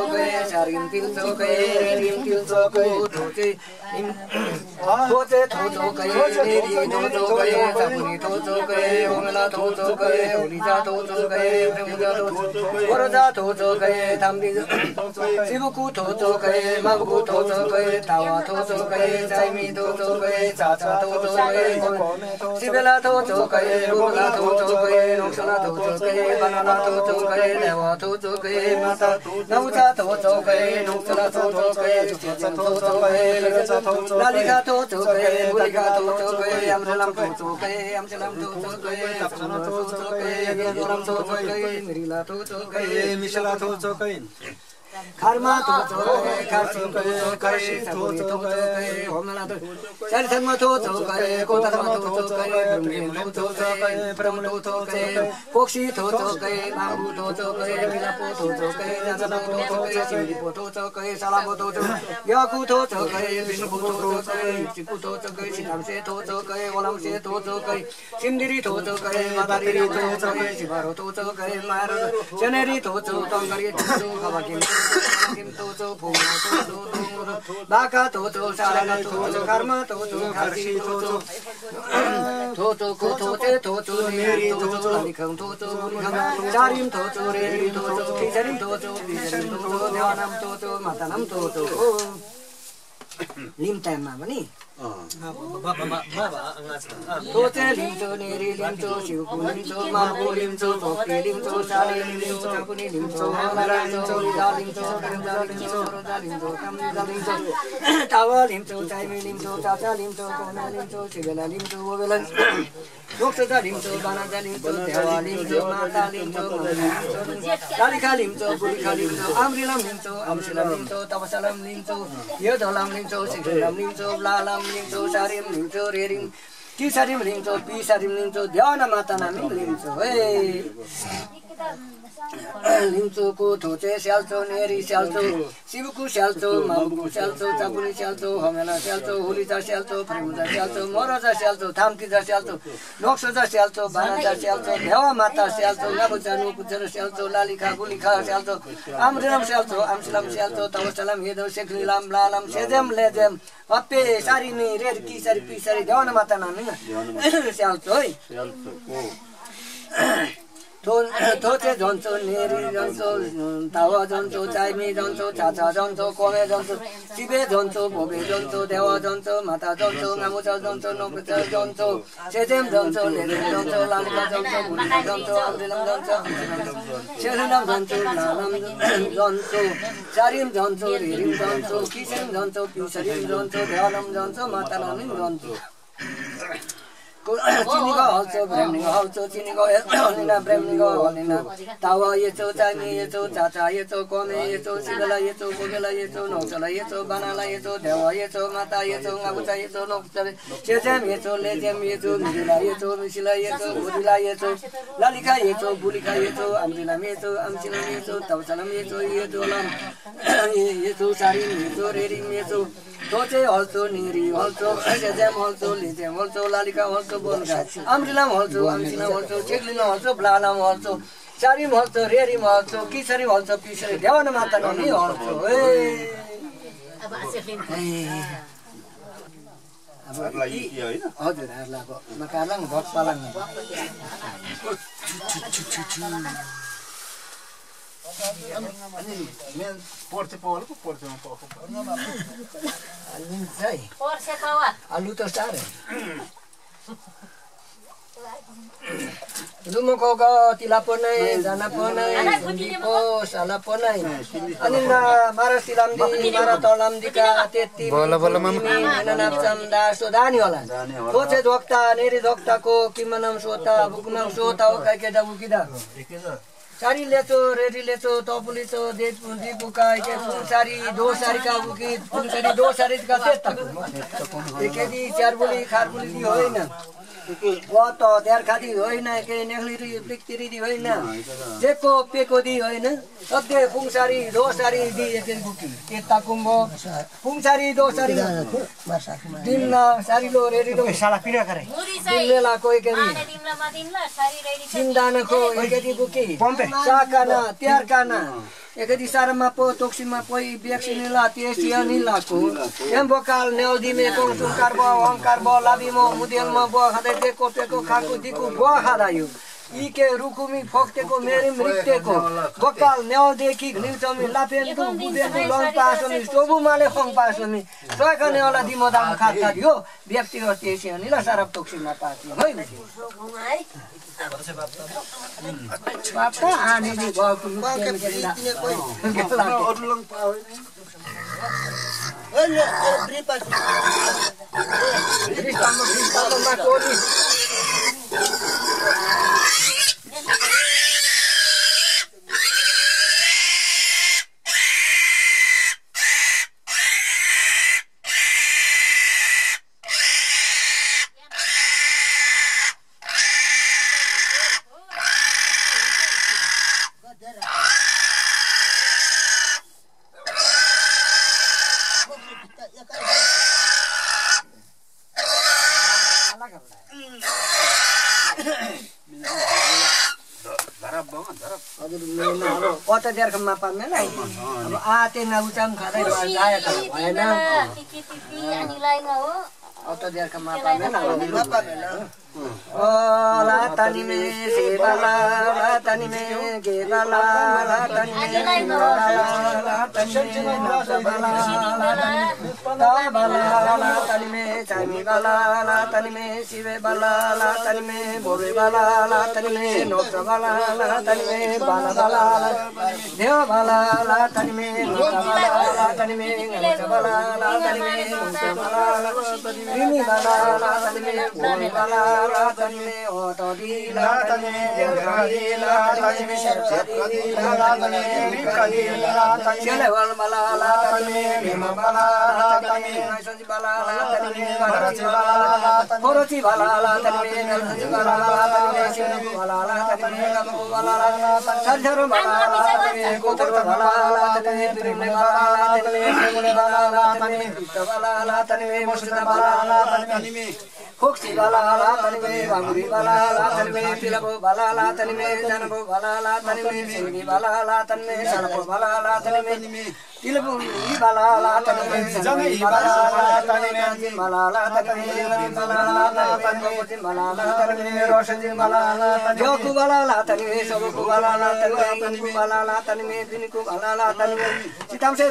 sokoe charim til sokoe rim til sokoe doce im doce to sokoe ri do sokoe sabuni to sokoe omla to sokoe onija to sokoe brahmuja to sokoe varaja to sokoe tamdi sivuku to sokoe mavuku to sokoe tawa to sokoe jaimi to sokoe chacha to sokoe sibela to sokoe rumla to sokoe noksana to sokoe banana to sokoe dewa to sokoe mata nauta 头走开，农村那头走开，田上头走开，那个上头走开，哪里个头走开，哪里个头走开，俺们这那头走开，俺们这那头走开，那不那头走开，那个那头走开，那里那头走开，米什那头走开。खारमा गए खार्सी थोचो गए सगुनी थोचो गए होमला तो चरिथनमा थोचो गए कोतरमा थोचो गए ब्रह्म थोचो गए ब्रह्म थोचो गए coccyx थोचो गए बाबु थोचो गए मिलापो थोचो गए जाजपो थोचो गए सिन्धीपो थोचो गए सलापो थोचो याकु थोचो गए विष्णुपो थोचो गए चिकु थोचो गए सिलामसे थोचो गए ओलामसे थोचो गए सिन्दिरी थोचो गए मादारी थोचो गए सिबारो थोचो गए मारो चनेरी टङ्गरी थोचो खबाकिम किम बाका थोचो सारा थोचो कर्म थोचो खासी थोचो थोचो को थोचे थोचो नेरी थोचो लिखम थोचो लिखम चारिम थोचो रेरी थोचो खिचरिम थोचो बिचरिम थोचो देवानाम थोचो मातानाम थोचो लिम टाइममा पनि थोचे लिम्चो नेरी लिम्चो शिवको लिम्चो माको लिम्चो भोके लिम्चो साले लिम्चो चापुनी लिम्चो हमरा लिम्चो लिजा लिम्चो कम्जा लिम्चो रोजा लिम्चो कम्जा लिम्चो टावा लिम्चो चाइमे लिम्चो चाचा लिम्चो कोना लिम्चो सिबेला लिम्चो ओबेला लोक्सजा लिम्चो बानाजा लिम्चो देवा लिम्चो माता लिम्चो लालिखा लिम्चो बुलिखा लिम्चो आम्रिलम लिम्चो आमसिलम लिम्चो लिम्चो यो धलाम लिम्चो सिखिलम लिम्चो लालाम लिम्चो सारिम लिम्चो रेरिम टिसारिम लिम्चो पिसारिम लिम्चो ध्यान माता नामिम लिम्चो हे। लिम्चोको थोचे स्याल्चो नेरी स्याल्चो शिवको स्याल्चो माबुको स्याल्चो चापुनी स्याल्चो हमेला स्याल्चो होलिचा स्याल्चो फ्रेमुजा स्याल्चो मरजा स्याल्चो थाम्कीजा स्याल्चो नक्सजा स्याल्चो बानाजा स्याल्चो भेवा माता स्याल्चो नाबुचा नुकुचर स्याल्चो लालिखा गुलिखा स्याल्चो आमरिलम स्याल्चो आमसिलम स्याल्चो तवसलम हेदो सेक्लिलाम लालम सेजेम लेजेम हप्पे सारिनी रेड किसारी पिसारी देवान माता नामी स्याल्चो है थोचे झन्चो नेरी जन्चो तावा जन्चो चाइमी जन्चो छाछा जन्चो कोमे जन्चो शिवे जन्चो भोगे जन्चो देवा जन्चो माता जन्चो गामुचा जन्चो नोकुचा जन्चो सेजेम जन्चो लेजेम जन्चो लालिका जन्चो भुलिका जन्चो आम्रिलम जन्चो सेलिलम जन्चो लालम चारिम जन्चो रेरिम जन्चो किसिम जन्चो पिसरिम जन्चो देवालम जन्चो माता चिनीको हल्छो ब्रेम्नीको हल्छो चिनीको हलिना ब्रेम्नीको हलिना तावा येचो चाइनी येचो चाचा येचो कमे येचो सिबेला येचो कोबेला येचो नौचला येचो बानाला येचो देवा येचो माता येचो गाबुचा येचो नौचले सेजेम येचो लेजेम येचो मिरिला येचो मिसिला येचो भुदिला येचो लालिका येचो बुलिका येचो आम्रिलाम येचो आमसिलाम येचो तवसलम येचो येचोलम येचो सारिम येचो रेरिम येचो। थोचे हल्छो निरी हल्छो हल्छो लेजेम हल्छो लालिका हल्छो बोलगा आम्रिलाम हल्छो आमसिलाम हल्छो हल्छो ब्लालाम हल्छो चारिम हल्छो रेरिम हल्छो किसरी हल्छो पिसरी देवान माता नमी हल्छो ए। हजुर लिन्छ है पर्से पावा। आलु त साह्रै। लुमको तिला पनै जाना पनै साला पनै अनि मारा सिलामदी मारा तलामदीका त्यति बोल। नाप्चाम होला। सोचे झोक्ता नेरी झोक्ताको किमनम सोता बुकुनम सोता हो काइ केदा बुकिदा सारी लेचो रेडी लेचो तपुली चो दे दीपु का के सारी दो सारी का बुकी सारी दो सारी का त्यस्ता एकेदी चार बुली खार बुली दी होइन वा त त्यार खादी होइन के नेख्ली पिक्तिरी दी होइन जेको पेको दी होइन सधैँ पुङसारी दो सारी दी एकेदी बुकी। त्यता कुम्भो पुङसारी दो सारी। दिमला सारी लो रेडी लो। साला पिना करे। चाहिँ दिमला कोही केदी आने तिमीलाई मादिनला सारी रेडी छ सिन्दानको एकेदी बुकी। साकाना त्यारकाना। एकेदी सारामा पो तोक्सिमा पोइ बेक्सिनिला तेसियानिलाको एम बोकाल नेल्दिमे कोङसुङकार बो अङ्कार बो लाबिमो मुदेलमा बो खाँदै दिएको पेको खाएको दिको बो खाँदायो। इके रुकुमी फोक्टेको मेरिम रिक्तेको। बोकाल नेौदेखि घिउचमी लापेनको बुदेनको लङ पासोमी सोबुमाले खङ पासोमी। सोयका नेौला दिमो दाम खाता दियो व्यक्तिगत तेसियानिला सारा तोक्सिमा पासियो होइन Apaan ini bawa peluknya ini. अब अत देर्ख मापा मेन अब आते नउचाम खाँदै भएन। अत मापा मेन मापा मेन ला तनी में सेवा ला ला तनी में गेला ला ला तनी में ला तनी में नचा बाला ला बाला ला तनी में चामी बाला ला तनी में शिवे बाला ला तनी में बोबे बाला ला तनी में नोक्ष बाला ला तनी में बाला बाला देव बाला ला तनी में नोक्ष बाला ला तनी में नोक्ष बाला ला तनी में नोक्ष बाला रिमी बाला ला तनी में बोबे बाला ला तनी में ओटो दी ला तनी में देवरानी ला तनी में शेरशादी ला तनी में विकली ला तनी में शेलेवल बाला ला तनी में भीमा बाला ला तनी में नैसंजी बाला ला तनी में भरती बाला ला तनी कोरोची बाला ला तनी में नलसंजी बाला ला तनी में शिवनगु बाला ला तनी में गमगु बाला ला सरझरो बाला ला तनी में कोतर बाला ला तनी में त्रिले बाला ला तनी में सेमुले बाला ला तनी में वित्त बाला ला तनी में मुर्शिदा बाला ला तनी में खोक्सी बाला ला तनी में बांगुरी बाला ला तनी में तिलबो बाला ला तनी जनबो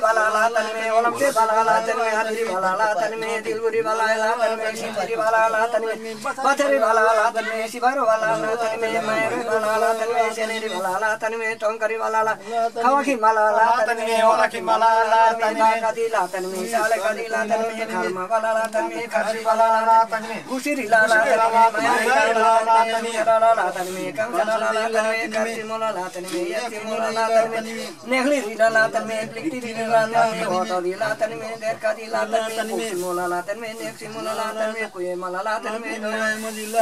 बाला ला तनी में ओलम से बाला ला तनी में हाथी बाला ला तनी में दिलबुरी बाला ला तनी में सिंहरी बाला ला तनी में पथरी बाला ला तनी में शिवारो बाला ला तनी में मायरे बाला ला तनी में सेनेरी बाला ला तनी में टंकरी बाला ला खवाखी बाला ला तनी में ओलाखी बाला ला तनी में कदी ला तनी में साले कदी ला तनी में खरमा बाला ला तनी में खरसी बाला ला तनी में गुसिरी ला ला तनी में मायरे ला ला तनी में ला ला ला तनी में कंसा ला ला तनी में करसी मोला ला तनी में यति मोला ला तनी में नेखली री ला तनी में प्लिक्टी री ला तनी में होतो री ला तनी में देरका दी ला तनी में मोला ला तनी में नेक्सी मोला ला तनी में कुये मला ला तनी में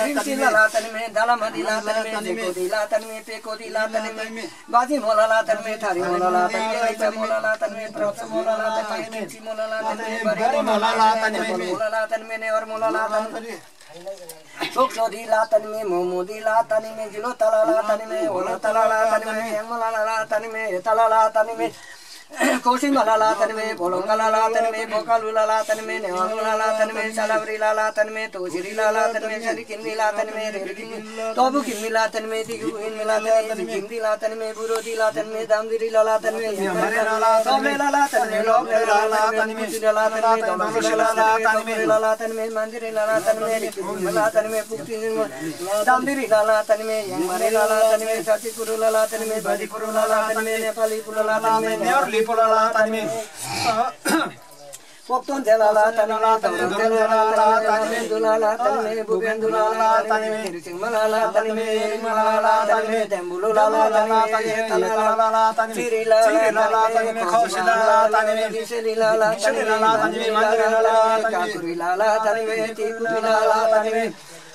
रिमसी ला ला तनी में दाला मदी ला तनी में जेको दी ला तनी में पेको दी ला तनी में बाजी मोला ला तनी में थारी मोला ला तनी में लैचा मोला ला तनी में प्रप्स मोला ला तनी में नेक्सी मोला ला तनी में बरी मोला ला तनी में मोला ला तनी में नेवर मोला ला तनी में सोक्सो दी ला तनी में मोमो दी ला तनी में जिलो तला ला तनी में ओला तला ला तनी में यमला ला ला तनी में तला ला तनी में कोसी मला ला तन में बोलोंगा ला ला तन में बोकालू ला ला तन में नेवालू ला ला तन में सालावरी ला ला तन में तोजिरी ला ला तन में सरी किन्नी ला तन में रेर किन्नी तोबु किन्नी ला तन में दिगु इन मिला तन में किन्नी ला तन में बुरोदी ला तन में दामदिरी ला ला तन में यमरे ला ला तोबले ला ला तन में लोग ला ला तन में तिरा ला तन में दामदिरी ला ला तन में ला ला तन में मंदिरी ला ला तन में रिकिन्नी ला तन में पुक्ति दामदिरी ला ला तन में यमरे ला ला तन में सातीपुरु ला ला तन में बदिपुरु ला ला तन में नेपाली पुरु ला तन में लिपुला तन में Waktu jalala tanala tanam jalala taname dulala taname bugen dulala taname rising malala taname malala taname dembulala taname talala taname cirila taname khoshila taname diselila taname taname mandirala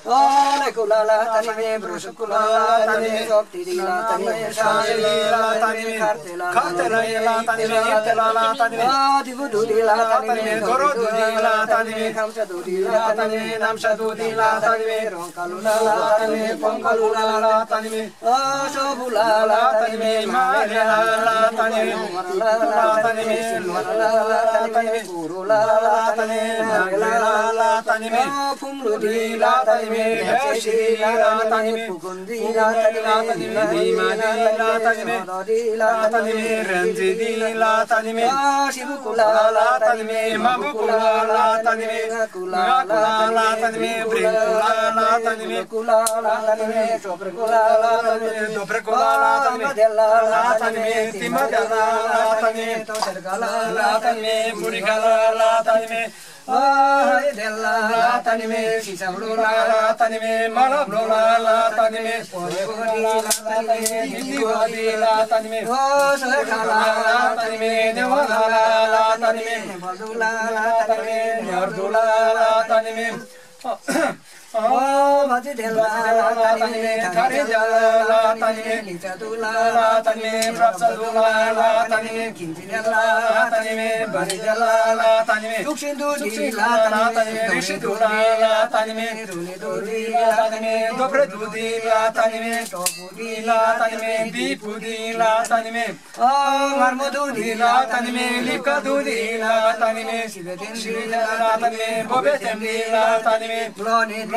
Ole kulala tanime tanime में जय श्री राधा में पुगुंदी राधा राधा में धीमानी राधा में राधा में रंजिनी राधा में शिव कुला राधा में मम कुला राधा में कुला राधा में ब्रिंग कुला राधा में कुला राधा में चोप्र कुला राधा में दोप्र कुला राधा में मदला राधा में तिमदला राधा में तो दरगला राधा में मुरिगला राधा में della tanime, si sabrula tanime, malabrula la tanime, poegodi la tanime, digodi la tanime, osakala la tanime, devala la tanime, maldula la tanime, yardula la tanime. Bhaji ढेला तानिमे थरे जला तानिमे निचा दुला तानिमे प्रप्स दुला तानिमे किन्ची जला तानिमे बरि जला तानिमे दुक्षिन्दु दिला तानिमे ऋषि दुला तानिमे रुनि दुदिला तानिमे दोप्रे दुदिला तानिमे टोपु दिला तानिमे दिपु दिला तानिमे ओ मर्मु दुदिला तानिमे लिपका दुदिला तानिमे सिधे दिला तानिमे बोबे दिला तानिमे ब्लोने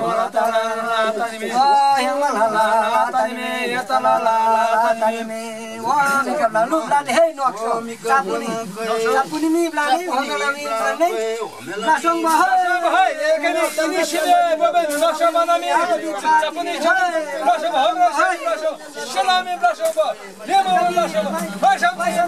bhata lasho ba thawra lasho ba siga khana ba lasho ba ini shile lami lasho ba lasho ba kiti ko sala poni na shile ba shala ba lasho ba me ha lasho ba me kiti Yana dimi bakpadim rasa dimi jaku sabuku iniku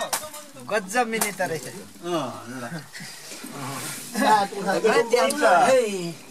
Shiv किन र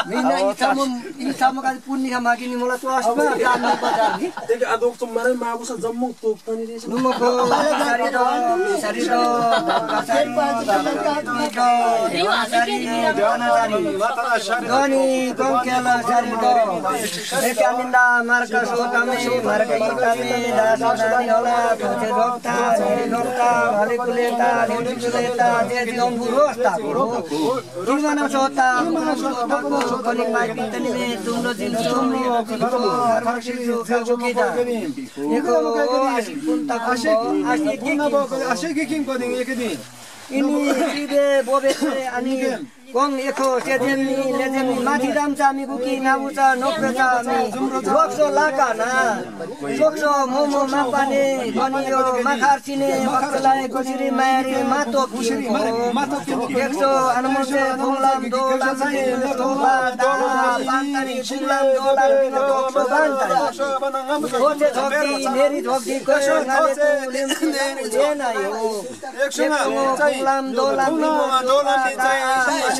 चुवासमा मिना इच्छामा इच्छामा काली पुण्य मागिनी मलाई चुवासमा जाम्ने बजार नि नुमको सारी दो सारी दो सारी गनी गङ्केला सारी दो एकामिन्दा मार्का सोतामे मार्का इतामे दासनानी होला खोजे रोक्ता रोक्ता हले कुलेता लिडु कुलेता जे दिगम बुरोस्ता बुरो दुर्गना सोता दुर्गना सोता को कलिक माइ पितनी मे तुमरो जिन तुमरो किलो खरखि जो खाजो किदा एको आसी पुन्ता आसी आसी আসে কি কিং আশিক একদিন ইনি আনি कोन एको से दिन नि ले दिन माथि दाम चाहिगु कि लाउचा नोख्रे चाहिं डुक्सो लाका ना डुक्सो मु मु मापानी गनियो मा खारसिने वक लाएको श्री मैरी मातो कुश्री मातो कु 150 अमलागि गचा चाहिँ दोला डाँडा नि चिल्लम 2 डलर दोक्सो डाँडा छ वनांगम होथे मेरी झोग दि कसंगले कुले न बुझेन आयो 150 अमलागि 2 डलर नि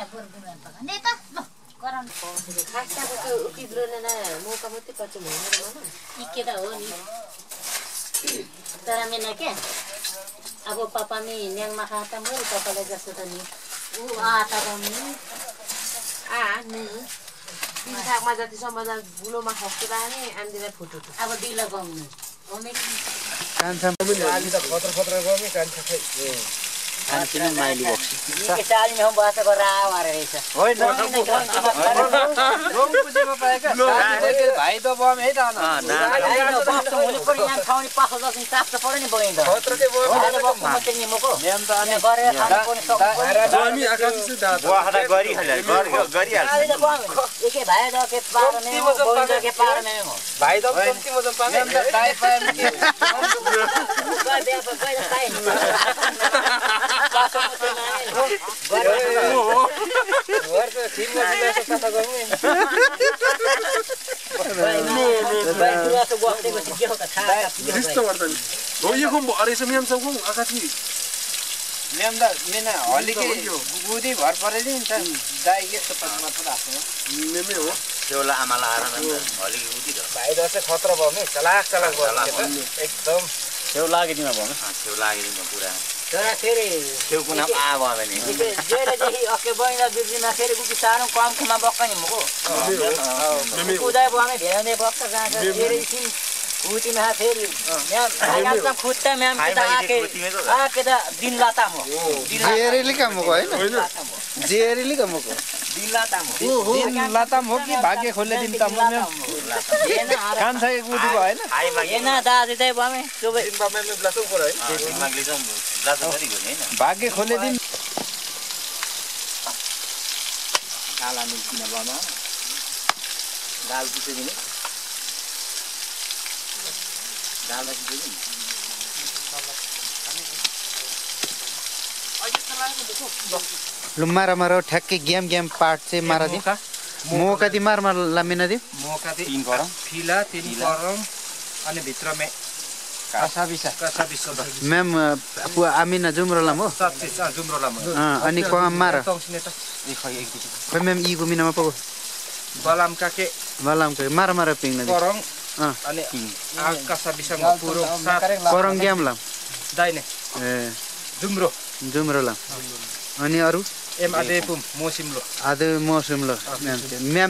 त्यो मौका मात्रै पर्छ त हो नि तर मेना क्या अब पापामी न्याङमा खाता मैले पापालाई जस्तो त नि ऊ आता त नि आ नु तिन थाकमा जतिसम्म आन्दिलाई फुटु अब दिलो गाउनु कान्छा आली त खत्र खत्र गमी कान्छा खै खानपिन माइली बक्सी भाइ अरेछ म्याम सब आकाशी म्याम मिना हलीकै बुधी भर नि त पत्मा पुरा मेमै हो त्यो आमालाई आएर हलिक उति भाइ खतरा भयो नि चलाक चलाक भयो एकदम छेउ लागिदिनु भयो छेउ लागिदिनु पुरा। तर फेरि कुना भने। अके बहिना बिर्जिमा फेरि उति साह्रो कम खुमा बक्क नि मको बमे बक्क जान्छ फेरि उतिमा फेरि म्याम खुट्टा म्याम आके आके त दिन लाता म। जेरेली कामको होइन? जेरेली कामको दिन लाता म। दिन हो कि भाग्य खोल्ने दिन त म कान्छ बुधी भयो होइन? हेर्न दाजु चाहिँ बमे। सबै दिमागले चाहिँ लाजो गरिगयो नि होइन। भाग्य खोल्ने दिन काला मिल्किन बमा। दाल पिसिदिने लु मारा मारा ठ्याक्कै गेम गेम पार्ट चाहिँ मारा दिउँ मौका दि मार मार लामिन दिउँ मौका तिन गरम फिला तिन गरम अनि कसा बिसा कसा बिसा म्याम पु आमिना जुम्रोलाम हो सत्तिस जुम्रो लामा अनि कहाँ मार खोइ म्याम इगो मिनामा पो बलाम काके वालाम खोइ मार मार पिङ अनि अरू? एम आदे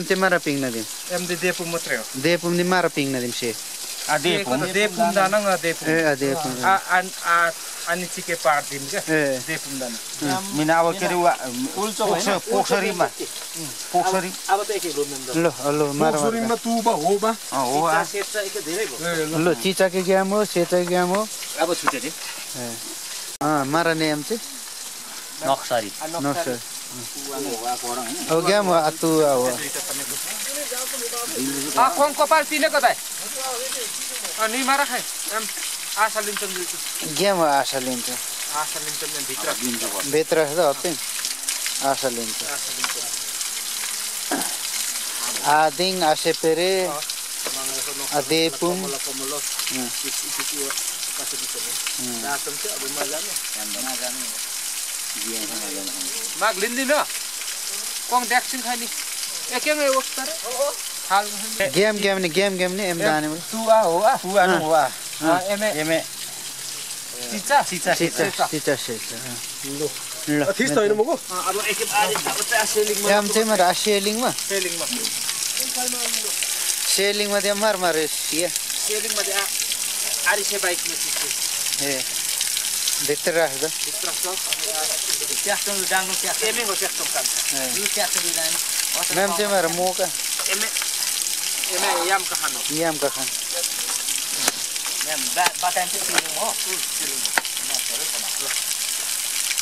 चाहिँ मारा पिङ नदिम देपुम मात्रै हो। देपुम मारा पिङ नदिम से। देपुम देपुम दाना न देपुम ए अ देपुम आ आ अनि चिके पार दिम के दाना मिना अब के अरे वा पोखर पोखरीमा पोखरी अब त एकै रुम लो लो मारा मारा सुरिङमा तु बा हो बा हो आ। एकै धेरै भयो लो चिचा के ग्याम हो सेचा ग्याम हो अब ए अँ मारा नेम चाहिँ नक्सरी नक्सर हो अतु हो आ खोङ कपाल पिनेको दाइ। अनि मारा खाइ आशा लिन्छ ग्याम हो आशा लिन्छ? आशा लिन्छ भित्र भित्र छ हप्ते आशा लिन्छ। आदिङ आसे पेरे। माग लिँदिन कङ द्याक्सिन खाइ नि एकेमै गेम गेम नि गेम गेम नि एम जाने लो थिस त होइन मको अब चाहिँ सेलिङमा एम चाहिँ मार सेलिङमा सेलिङमा सेलिङमा त्यहाँ मार मार सिया सेलिङमा चाहिँ आरिसे बाइकमा चिसो ए Diterah itu? Diterah tu. Udang tu tiak. Emi go tiak tu kan. Lu tiak tu udang. Nam je mar mu ka. Emi emi yam ka khano. Yam ka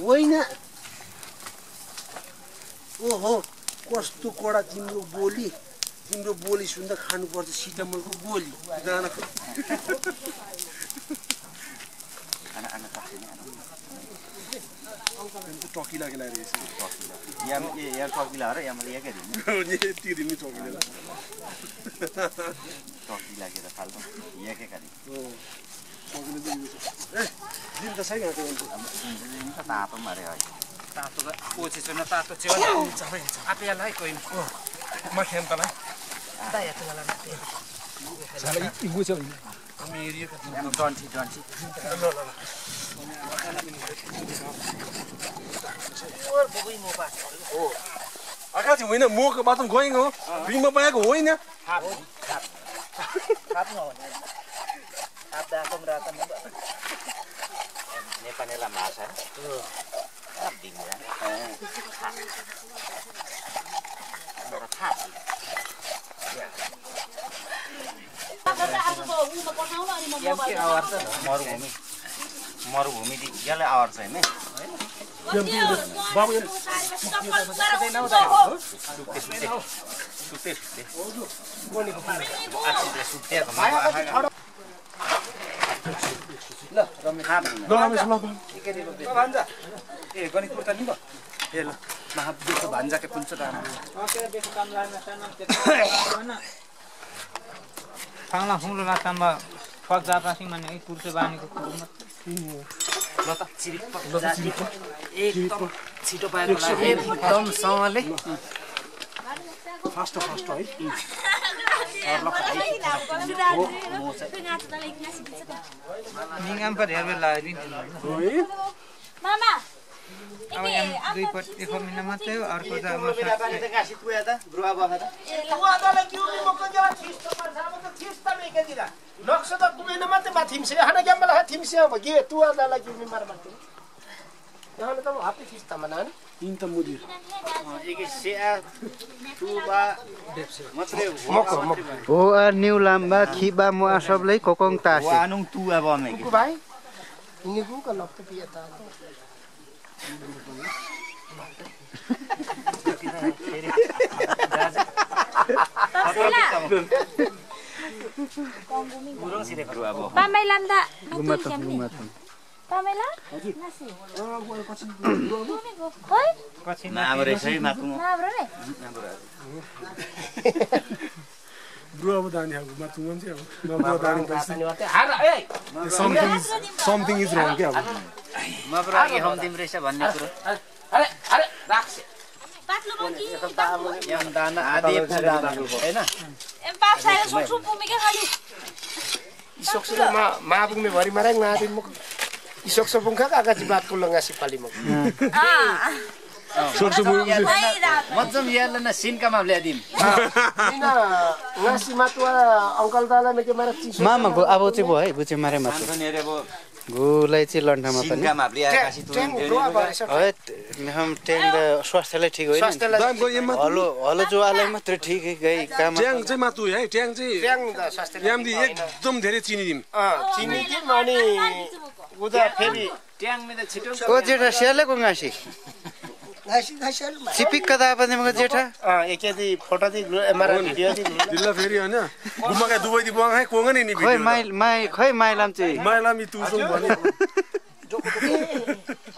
होइन ओहो कस्तो कडा तिम्रो बोली तिम्रो बोली सुन्दा खानुपर्छ सिटामलको गोली दाना टकिला हो र मैले टकीले टकी लागेर फाल्नु खालि ए दिन त सही गएको अन्त। तातो मारे है तातो न तातो चाहिँ आपियालाई कोही म खेम तलाई होइन मको बाटो गइङ हो रिङमा पाएको होइन नेपालीलाई मरुभूमि मरुभूमि यसलाई होइन सुत्ते सुत्ते सुत्ते ल रमेश ए गणित नि ए ल महादेवको भान्जाको कुन चाहिँ राम्रो फाङ्ला फुङ्लो लातामा फक माने है कुर्चो बानीको कुरोमा ल त एकदम छिटो पाएको एकदमसँगले फास्ट फास्ट है मिङाम पर हेर बेला दिन्छु Mama. अब यहाँ दुई पट एक महिना मात्रै हो अर्को त कुया त ब्रुवा बखा त वादालाई क्यों नहीं मौका दिया ठीक तो पर साहब तो ठीक तो नहीं कर दिया नक्शा तो तुम्हें न मत बात हिम से हना क्या मला हिम से अब मारते यहाँ तो हापी इन त मुदिर एकै मात्रै मको हो आ न्यु लाम्बा खिबा मुआ सबले कोकोङ तासे वानुङ को का पिया था गुरुङ सिधै ब्रुवा अब Pamay landa. गुमातम गुमातम Pamay la? Nasi. Hoy, नआम्रो रहेछ है माकुङ nabro ne. ब्रुवा अब दानी अब माथुङ चाहिँ अब नब्रुवा दानी होते हार ए something is something is wrong क्या अब भन्ने कुरो अरे अरे राख Patlo mo ki. यहाँ दाना आदि पुरा होइन Em pap saya sok sok pumi ke kali. इसोक से मा में भरी मारे ना दिन मुक इसोक से बुङ का का बात को लंगा सिपाली मुक Ah. मजाम यारलाई न सिन्कामा ल्याइदिउँ ina ngasi matua angkal dala me ke mara चिसो मामा गो अब चाहिँ भयो है बुचे मारे माथि गोलाई चाहिँ लन्ठामा पनि। सिन्कामा ल्याएर कासी ट्याङ तुरिन्थ्यो दुआ भएछ। है हम ट्याङ त स्वास्थ्यलाई ठिक होइन हलो हलो जुवालाई मात्रै ठिक गई काम ट्याङ चाहिँ माथु है ट्याङ चाहिँ यामदी एकदम धेरै चिनी दिम अँ चिनी कि माने उदा फेरि ट्याङ में त छिटो को जेठा स्यालेको गाँसी। चिपिक मग जेठा अँ फोटो दि मारा भिडियो दि दिल्ला फेरि होइन गुम्बाका दुवै दि बङ है कोङ नि नि खै माइ माइ खै माइलाम चाहिँ माइलामी तुसुङ भने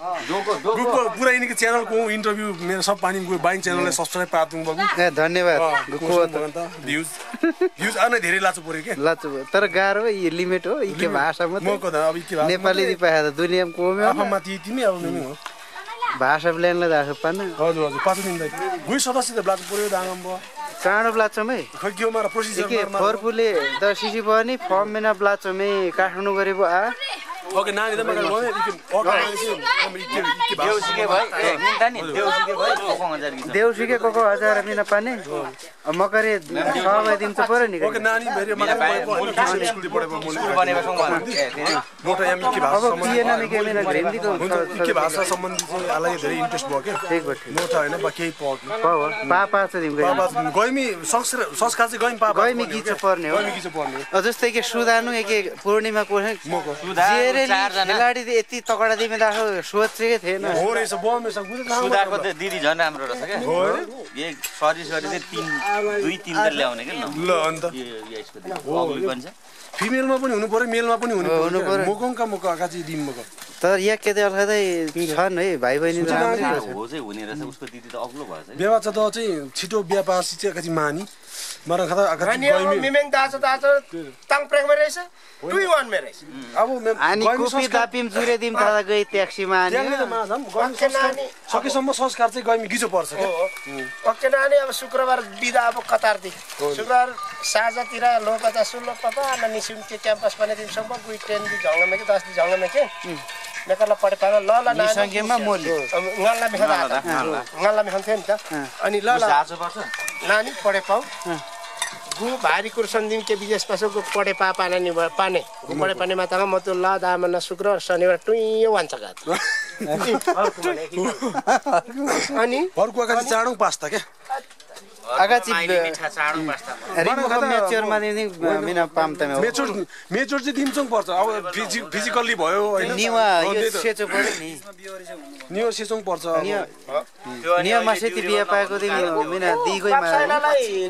ग्रुपको पुरा यिनीको च्यानलको इन्टरभ्यू मेरो सब पानी गयो बाइङ च्यानललाई सब्सक्राइब पार्दुङ बाबु ए धन्यवाद को त भ्युज भ्युज अझ धेरै लाछु पऱ्यो क्या लचु तर गाह्रो हो यी लिमिट हो यी के भाषा म मात्रै कता अब के नेपाली दी पाए त दुनियाँमा को में आफमा ती तिमी अब नेमी हो भाषा प्लानलाई राख्नु पान। हजुर हजुर पाँच दिन गइ सदस्य त ब्लाच पऱ्यो दाङम। भयो चाँडो ब्लाचमै खै मारा प्रोसिजर के फरफुले द सिसी भयो नि फर्म मेना ब्लाचमै काठमाडौँ गरेको आ। त सिके भाइ कोको हजार। गीत देउसिके को हजार मिना पाने? अब मकरे सबै दिन त पर्यो नि अब नि के हुन्छ इके भाषा सम्बन्धी चाहिँ आलाई धेरै इन्ट्रेस्ट भयो क्या। ठिक भयो ठिक मोटा होइन बा केही पापा गइमी संस्कार संस्कार चाहिँ गइम पापा गइमी गीत पर्ने हो। जस्तै कि सुदानु एक पूर्णिमा को? खेलाडी यति तगडा दिमे दाखो सोचेकै थिएन। सुधाको त दिदी झन् राम्रो रहेछ क्या। सरी सरी चाहिँ तिन दुई तिन त ल्याउने क्या न। ल अन्त। फिमेलमा पनि हुनु पर्यो मेलमा पनि हुनु हुनु पर्यो। मोकङका मोक अगाचि दिम मोक तर यहाँ के अलगै छन् है भाइ बहिनी हो चाहिँ हुने रहेछ उसको दिदी त अग्लो भएछ है। व्यवस्था त चाहिँ छिटो बिहा पासी चाहिँ अगाचि मानी। अनि अनि कुपी दापिम दिम त गई ट्याक्सीमा अनि त सकेसम्म संस्कार चाहिँ गइमी गिजो पर्छ पक्कै नानी अब शुक्रबार बिदा अब कतारदी शुक्रबार साँझतिर लोकता सुल्लो पपा न निसिम के क्याम्पस पनि दिन सम्म गुई टेन दि झङ्गमा के दस दि झङ्गमा के मेकरलाई पढे पाएर ल ल नानी mi hanten ta अनि ल ल नानी पढे पाऊ गु भारी कुर्सन दिन के विदेश पासो गु पढे पा पाने नि भयो पाने पढे पाने माता म त ल दामन शुक्र शनिबार टुइयो वान्छ गात अनि चाँडो पास्ता क्या मेचोर मेचोर चाहिँ दिमचोङ पर्छ। अब फिजि फिजिकल्ली भयो होइन। निवा नियो सेचोङ पर्छ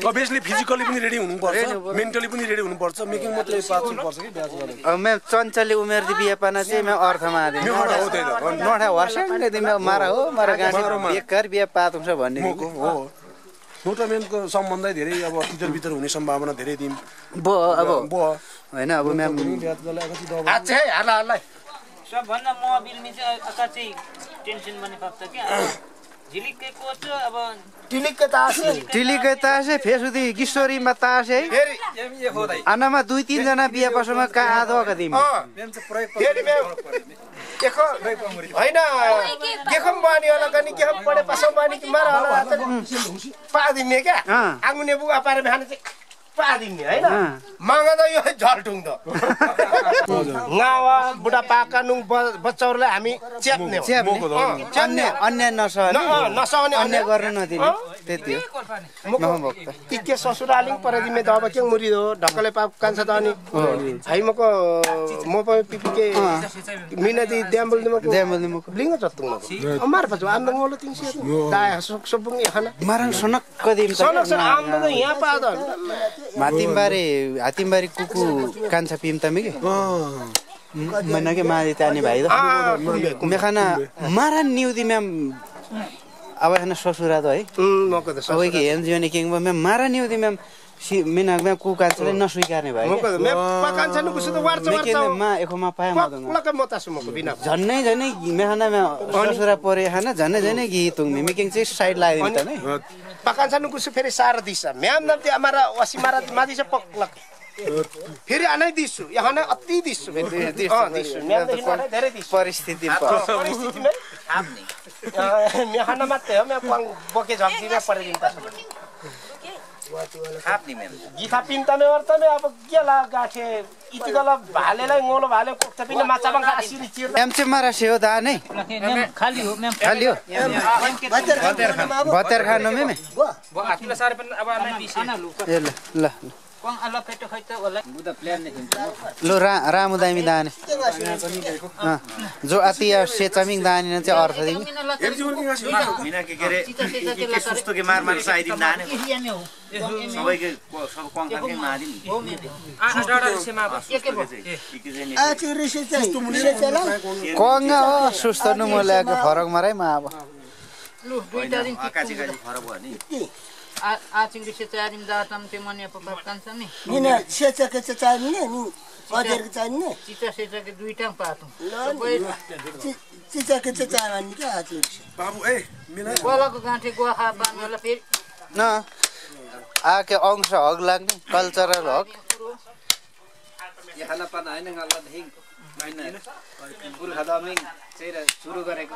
अभियसली फिजिकल्ली पनि रेडी हुनुपर्छ मेन्टली पनि रेडी हुनुपर्छ मेकिङ मात्रै पर्छ कि चञ्चलले उमेर दि बिहा पाना चाहिँ मैं अर्थमा मेरो हो मारा हो मारा गाडी बेकार बिहा पात हुन्छ भन्ने। हो। मेनको सम्बन्धै धेरै अब तितर बितर हुने सम्भावना धेरै दिन बो अब। भयो होइन अब म्याम चाहिँ टेन्सन क्या कोच अब तासे टिलीकै तासे फेसुदी किशोरीमा तासे है। फेरि। आनामा दुई तिनजना बिहा पसमा का आधो का दिम फेरि म्याम देखो होइन देखो बानी होला कनि के पढे पासो बानी कि मारा होला पादिने क्या। आङ्गुने बुवा पारे बिहान चाहिँ पादिने होइन? मागा त यो झल्टुङ त गावा बुढापाका नुङ बच्चाहरूलाई हामी च्याप्ने हो। च्याप्ने। अन्य नसहने। अन्य गर्न नदिने। त्यति हो। इके ससुरालिङ परदिमे अब के मुरिदो ढक्कले पाप कान्छ त अनि हाइ मको म पनि पिपिके मिनति ड्याम्बुल मको ड्याम्बुल दिमको लिङ जत्तुङ मको अमार पछु आन्दङ मोलो तिङ से दाय सबुङ खाना मारङ सनक्क दिम त सनक सन आम्दा त यहाँ पाद हातिमबारी हातिमबारी कुकु कान्छा पिम तमी के मैना के मारी तानी भाइ त मेखाना मारा न्युदी म्याम अब ससुरा त है अब कि हेन जिउने किङ म्याम मारा न्युदी म्याम सि मिना म्याम कु कान्छाले नस्वीकार्ने भाइ मको त मे पकान्छ नु कुसु त वार्छ मेके वार्छ। मा एकोमा पाए झन्नै झन्नै मेखाना म्या ससुरा परे खाना झन्नै झन्नै गीत तुङ मेकिङ चाहिँ साइड लगाइदिनु त नै। पकान्छ नु कुसु फेरि सार दिस म्याम नम्ती अमारा वसी मारा माथि से पक्लक। फेरि आनै दिसु यहाँ नै अति परिस्थिति परिस्थितिमै। मेहाना मात्रै हो। म्या बोके गीता पिन्तामे अर्थमे अब के ला गाठे इति गल भालेलाई गोलो भाले कुक्ता पिने माछा बङ्गा आसिरी चिर म्याम चाहिँ मारा सेहो दा नै? खाली हो म्याम। खाली हो? भतेर खानु मेमे हातले सारे पनि अब आना लु ए ल ल। ल। रा रामु दामी दाने जो अति सेचामिङ दाने चाहिँ अर्थ दिने कङ्ग हो सुस्त नु म ल्याएको फरक मारै म अब चाहिने नि सेचाको दुईटा पातौँ चिचाको चाहिँ चाहिने क्या हजुर बाबु ए मिना। कोलाको गाँठे गोखा बाँध्नुलाई फेरि। न आके अंश हक लाग्ने कल्चरल हक होइन चाहिँ सुरु गरेको।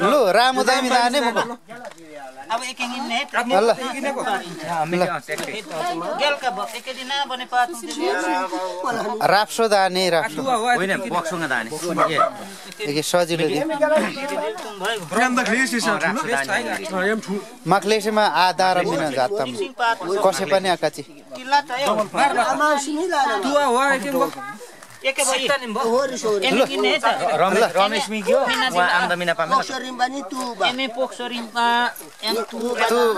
लु रामु दामी दाने म अब एकै दिन है ल गेलका भयो एकै दिन बने पातौँ राप्सो दाने राप्सो होइन बक्सुङ दाने एकै सजिलो मखलेसेमा आधा र मिना जातम कसै पनि आकाची। भयो एमे त रमेश रमेश मिग्यो उहाँ आम्दा मिना पामे पनि तु बा एमे एम तु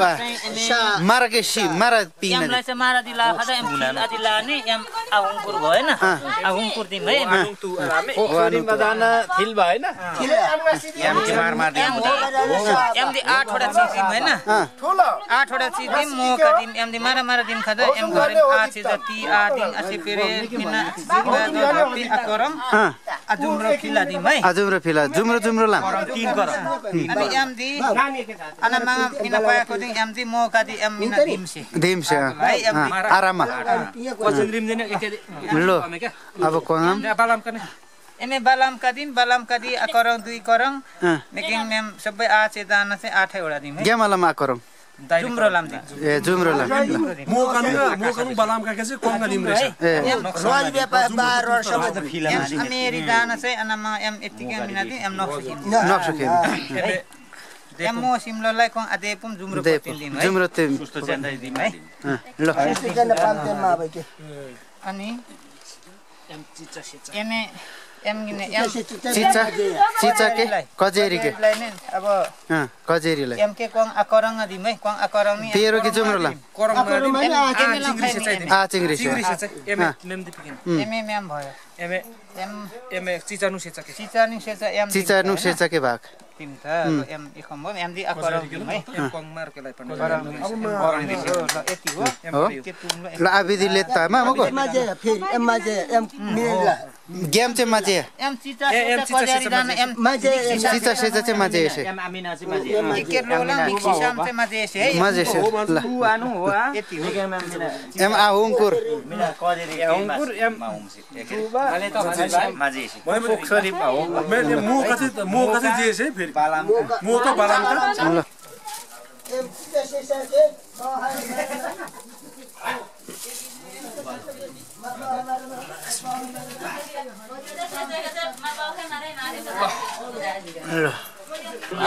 बा एमे मारा के सी मारा पिन एमलाई चाहिँ मारा दिला खाँदा एम किल आदि लाने एम आहुङकुर भयो होइन आहुङकुर दिम है पोखरी मदान थिल भएन याम के मार मार दिनु एम दि आठवटा चिज दिम होइन ठुलो आठवटा चिज दिम दिम एम दि मारा मारा दिम खाँदा एम गरे आ दिन पेरे मिना जुम्रो किला दिम है। जुम्रो फिला जुम्रो जुम्रो लाम। दिन लो। अब कोंगम एमे बालाम का दिन बालाम का दि आ करङ दुई करङ मेकिङ मेम सबै आछे दाना चाहिँ आठैवटा दिम है। गेमला मा करम जुम्रो लाम दिम ए जुम्रो लाम म कानु म कानु बलाम काके चाहिँ रहेछ ए व्यापार वर्ष अमेरी चाहिँ अनामा एम यतिकै एम एम मो सिमलोलाई कङ आदे पुम जुम्रो सुस्तो दिम है ल के अनि एम चिचा के? कजेरी के लाई नै अब कजेरीलाई एम के कङ आकरङ दिम कङ आकरङ तेरो कि जुम्रो लाम एमे आ चिङ्री से एमे म्याम भयो। एमे एम एमे चिचानु सेचा के? चिचा नि सेचा एम चिचा नु। सेचा के भाग? त के करङ दिस ल यति हो हो के तुमले ल आबिदी लेत्तामा मको माजे फेरि एम माजे एम मिला गेम चाहिँ माजे एम चिचा एम माजे चिचा सेचा चाहिँ मिक्सी साम माजे एसे है ल उ आनु हो आ यति हो एम आहुङकुर मिना कजेरी अंकुर एम त एसे पोखरी मैले म कति म कति जेस है फेरि म त बलाम त ल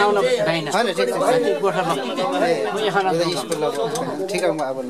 ल होइन ठिक म अब ल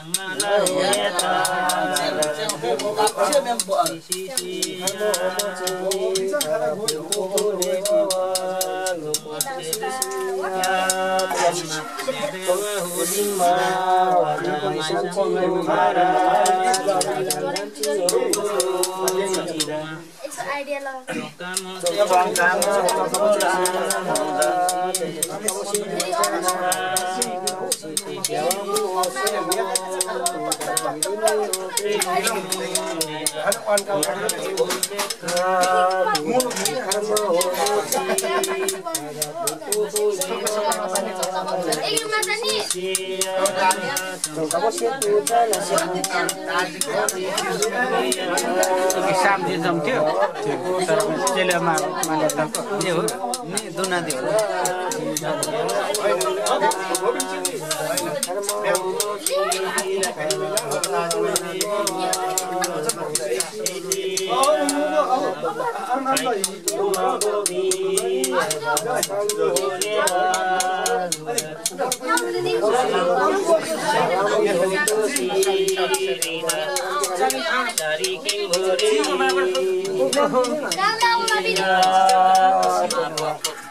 हो मोची खाना फुफु फुले बबल तोसी सिसी आम्पा तेरा यसो आइडिया ल एकमा छ नि हिसाब जे जम्थ्यो त्यो तर त्यसले माले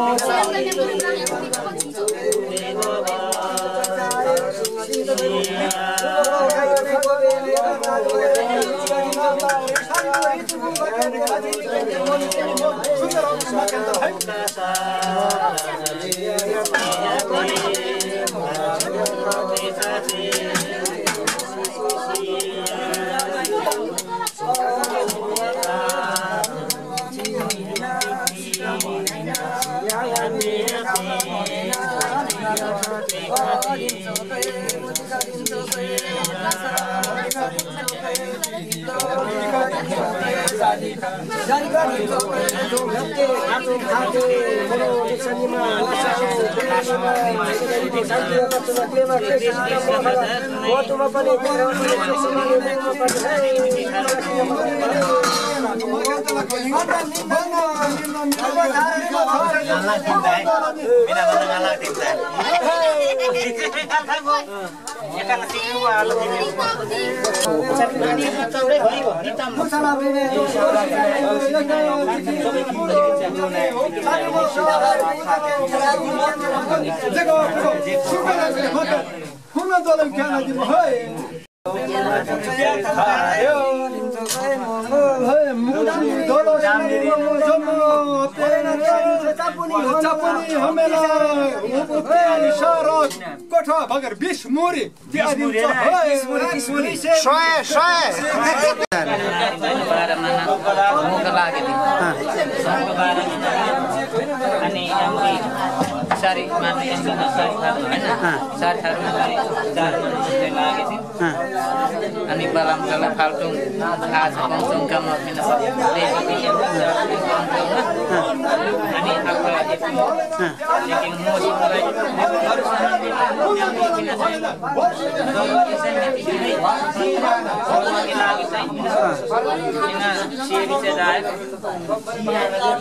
राम मामी कोठा भगर बिस मुरी सय सय अनि सारी मार्ने सारी खानु होइन सारी खानु चार मार्ने लागेको थियो। अनि बलाम कला फाल्टुङ आज लेकिन मोसीलाई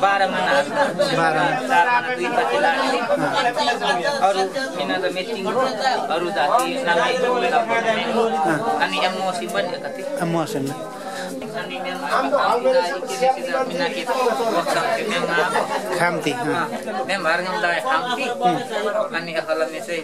बाह्र महिना बाह्र। चार महिना दुई लाग्ने अरू किन त मिटिङ अरू जाति नामै अनि यहाँ मौसी पनि कति मौसम अनि खाम्ती। म्याम हर्गमदा खाम्ती। अनि अखलमे चाहिँ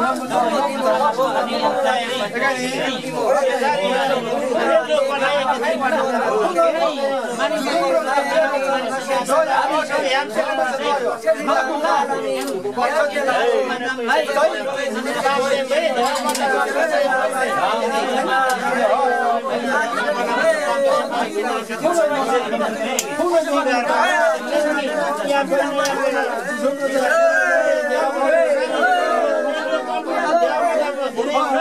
आएका ग्रामजी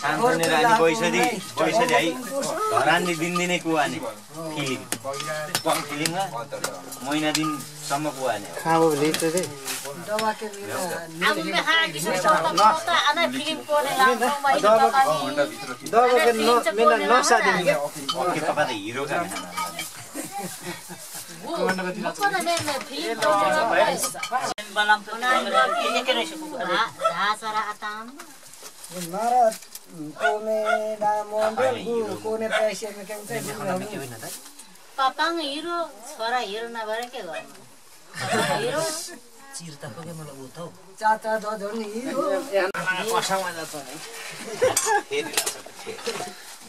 सानसानो रानी बैसरी बैसरी है। धरानले दिनदिनै कुहाने फिलिङ कम फिलिङमा महिना दिनसम्म कुहाने सब त हिरो पापाङ हिरो छोरा हिरो नभएर के गर्नु हिरो चाचा दादा नि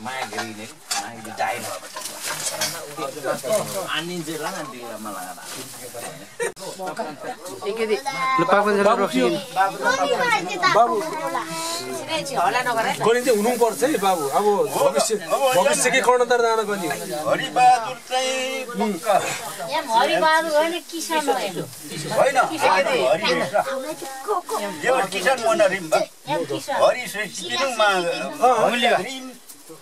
माया गरिने माया जाइन अनि चाहिँ ला दिला मलाई ल पापा जरा रोक्सिन चाहिँ हुनुपर्छ है बाबु अब भविष्य भविष्यकै कर्णधार जान पनि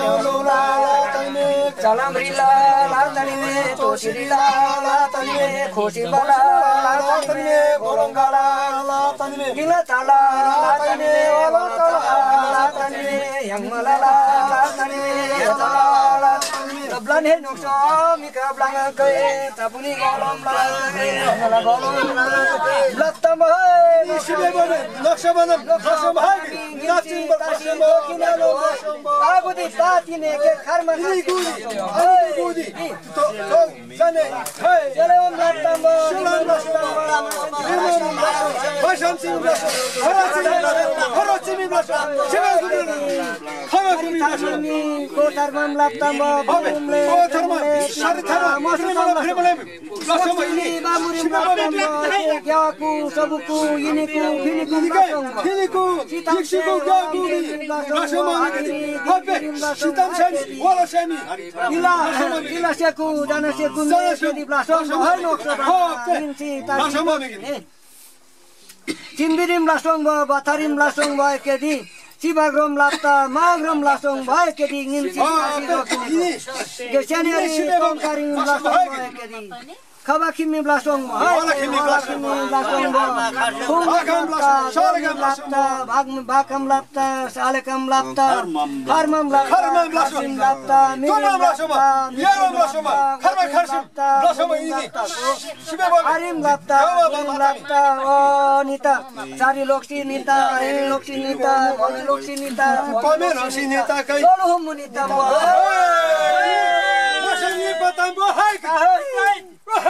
तनि मे नौलुला तनि मे चलमरिला ला तनि मे तोसिरिला ला तनि मे खोसिबला ला तनि मे बोरंगाला ला तनि मे गिला ताला ला तनि मे ओलोतला ला तनि मे यंगमला ला तनि मे ताला Tablan he nuk so mi ka blang ke tapuni golom la ngala golom la latam he शिवे बने नक्शा बने नक्शा भाग नाचिङ बर्खासिङ भयो किनालो आगो दि ताति ने के खरमा गुदी गुदी गुदी तो तो जाने हे चले ओम लातम शिलाम नक्शा भाषाम सिंह नक्शा हरा सिंह हरा सिंह नक्शा शिवे गुदी हरा गुदी नक्शा नि को धर्मम लातम हबे ओ धर्म सारे धर्म मसले मला चिम्बिरिम लासोङ भयो बथरिम लासोङ भयो केटी शिवग्रम लाप्ता माग्रम लासोङ भयो केटी निम्सी गेस्यानी कमकारिम लासोङ भयो केटी खबाखिमी ब्लासोङ भयो खबाखिमी ब्लासोङ भयो खुमकम सोरगम लाप्ता भागम भाकम लाप्ता सालेकम लाप्ता खर्मम लाप्ता खर्मम लाप्ता मिरम लाप्ता यारम लासोमा खर्मा खर्सिम लासोमा इनी शिवे बोले हरिम लाप्ता हरिम लाप्ता ओ निता चारी लोक्सी निता हे लोक्सी निता भनि लोक्सी निता पमे रसी नेता कै बोलो हम निता मो नसनी पतम बो हाय का हाय हाय मास्टिसम्म स्वर्ग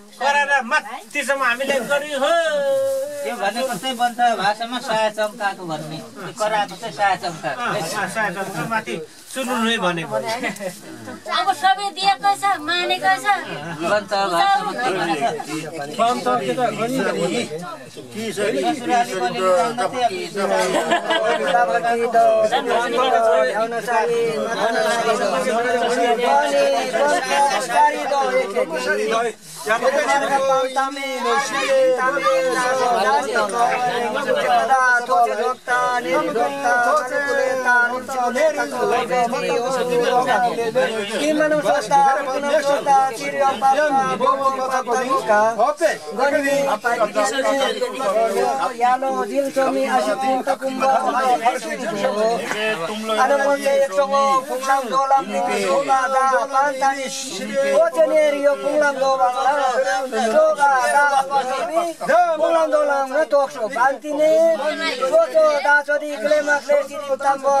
कराएर माथिसम्म हामीले गरियो हो। त्यो भनेको चाहिँ बन्छ भाषामा साया चम्काएको भन्ने। कराएको चाहिँ साया चम्काएको। माथि सुन्नु नै भनेको अब सबै दिएकै छ मानेकै छ। बन्छ 走起，走起，走起！走起，走起！咱们来到大明的山里，大明山里，大明山里，大，soltar, solero Kimano soltar, kimano soltar, kiriam papa, bobo papa panika. Goni, yalo dil tomi asipun takumba. Ano mo ye tongo punglam dolam ni dola da pantani. Otenerio punglam dolam la. Doga da pasoni. Punglam dolam na tokso pantini. Soto da sodi klema klesi tambo.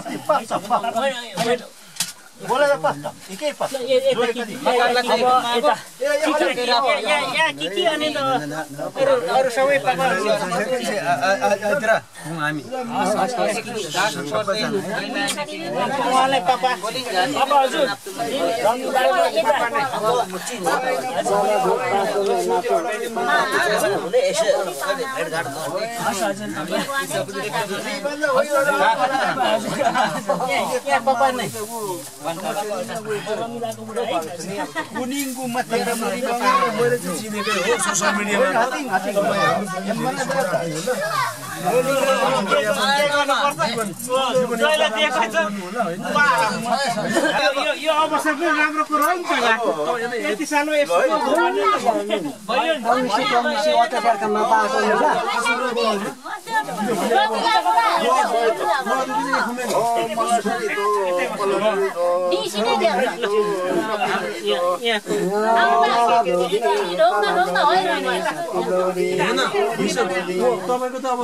केले गर्नुभएको बोलेर पस्छ ठिकै पस्छ अरू सबै उहाँलाई पापा अब हजुर पापा नै कुनिङको मात्रै मैले चाहिँ चिनेकै हो सोसियल मिडियामा यो- अवसर पनि राम्रो कुरो हो नि यति यस्तो भयो तपाईँको त अब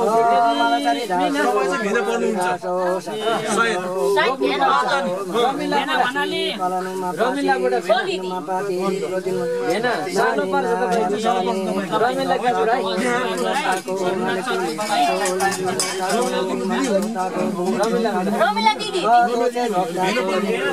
रमिला दिदी।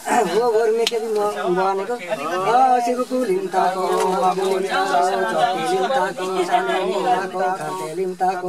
एउटा एउटा एउटा कमजोरी भयो हमें वो घर में के भी बने को आ सिको कुलिम ताको बोलिम ताको साने ताको खाते लिम ताको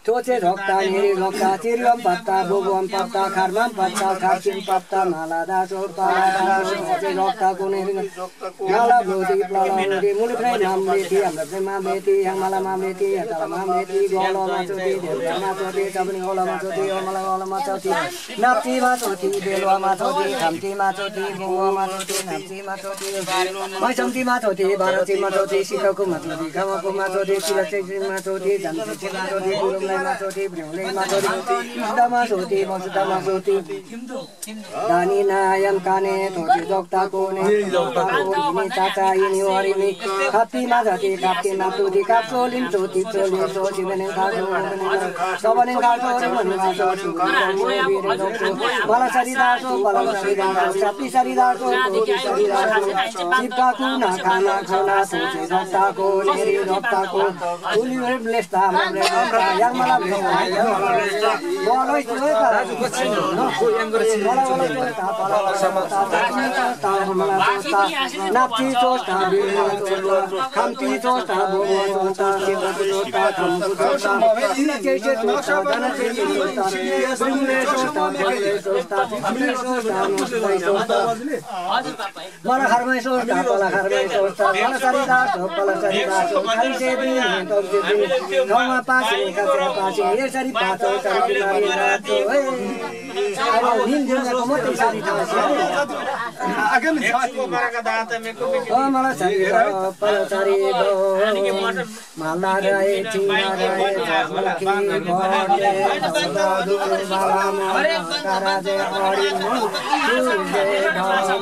चोचे ढोक्ता निरी ढोक्ता चिरियम पत्ता बोबुम पत्ता खारमाम पत्ता खारचिम पत्ता माला दासो चोचे ढोक्ता कुने माला ब्लोदी प्लाला ब्लोदी मुलुक्रै नाम बेटी हाम्रो प्रेमा बेटी मालामा बेटी हतालामा बेटी गलोमा चोटी धेरैमा चोटी चपनी ओलामा चोटी ओमला ओलामा चोटी नाप्चीमा चोटी बेलुवामा चोटी खाम्चीमा चोटी बुवामा चोटी नाप्चीमा चोटी मैसम्चीमा चोटी बाह्रचीमा चोटी सिकाउकोमा चोटी खामाकोमा चोटी सिलचेमा चोटी मसुदामा चोटी दानी नायम काने थोटी जोक्ताको ने जोक्ताको हिनी चाचा यिनी हरिनी काप्तीमा जाति काप्तीमा चोटी काप्चो लिम चोटी चोली चोटी भने खासो सबने सरी दासो सरी दासो साप्ती सरी दासो सरी दासो खाना खाना सोचे जोक्ताको उली जोक्ता मलाई भयो यार वालाले छ बलै छ है दाजु भछिनो न सो एङ्गर छिनो चोदन त हात वालाहरु समा त ताउ मलाई छ नाची चोट ताबी चोट खमती चोट ताबो ता केरो चोट ता थम्बु कचरा पासी यसरी पाँचौ चरी नारी नाचो है अब दिन दिनको मात्रै सरी थाहा छ मलाई सरी पला सरी माला रहे चिना रहे झलकी भटे बहादुर बाला मारा जे अडी मुझे ढके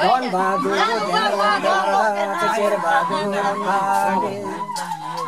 धन बहादुर शेर बहादुर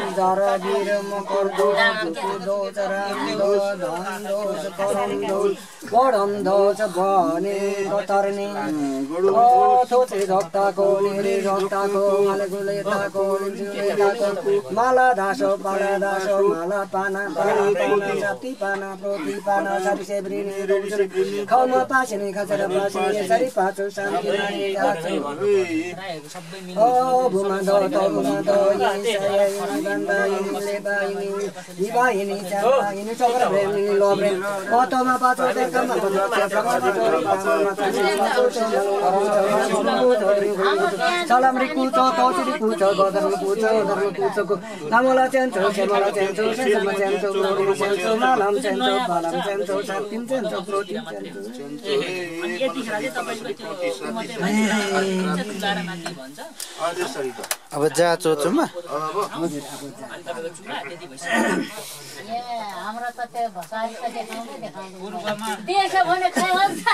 सिरे जमान सिंह जमान सिंह बहादुर भोय बहादुर खबर एकचोटि बुझाउँछ ठुला बहादुर पदन बहादुर गगन तबर बहादुर पुत्र जर वीर मकर दोष राम दोष धन दोष करम दोष गरम दोष भने कतर्ने थोचे झक्ताको निरे झक्ताको माले गुलेताको लेताको माला धासो पाला धासो माला पाना पाना पाना प्रोती पाना सारी सेब्रिनी रोब्सुरी खाउमा पासिने खचर पासी यसरी पाचो शान्ति जाचो ओ भुमा दो तो भुमा दो गन्दा यिनी लेबा यिनी हिबा यिनी चापा यिनी चक्र प्रेम यिनी लो प्रेम अतोमा पाचो देखमा पाचो प्रकट चोरी पामा तासी पाचो सलाम रे कुचो तौसिरी गदर्म चेन्चो अब जा चोचोमा। हाम्रो त त्यो भसारी त देखाउँदै भने खाइहाल्छ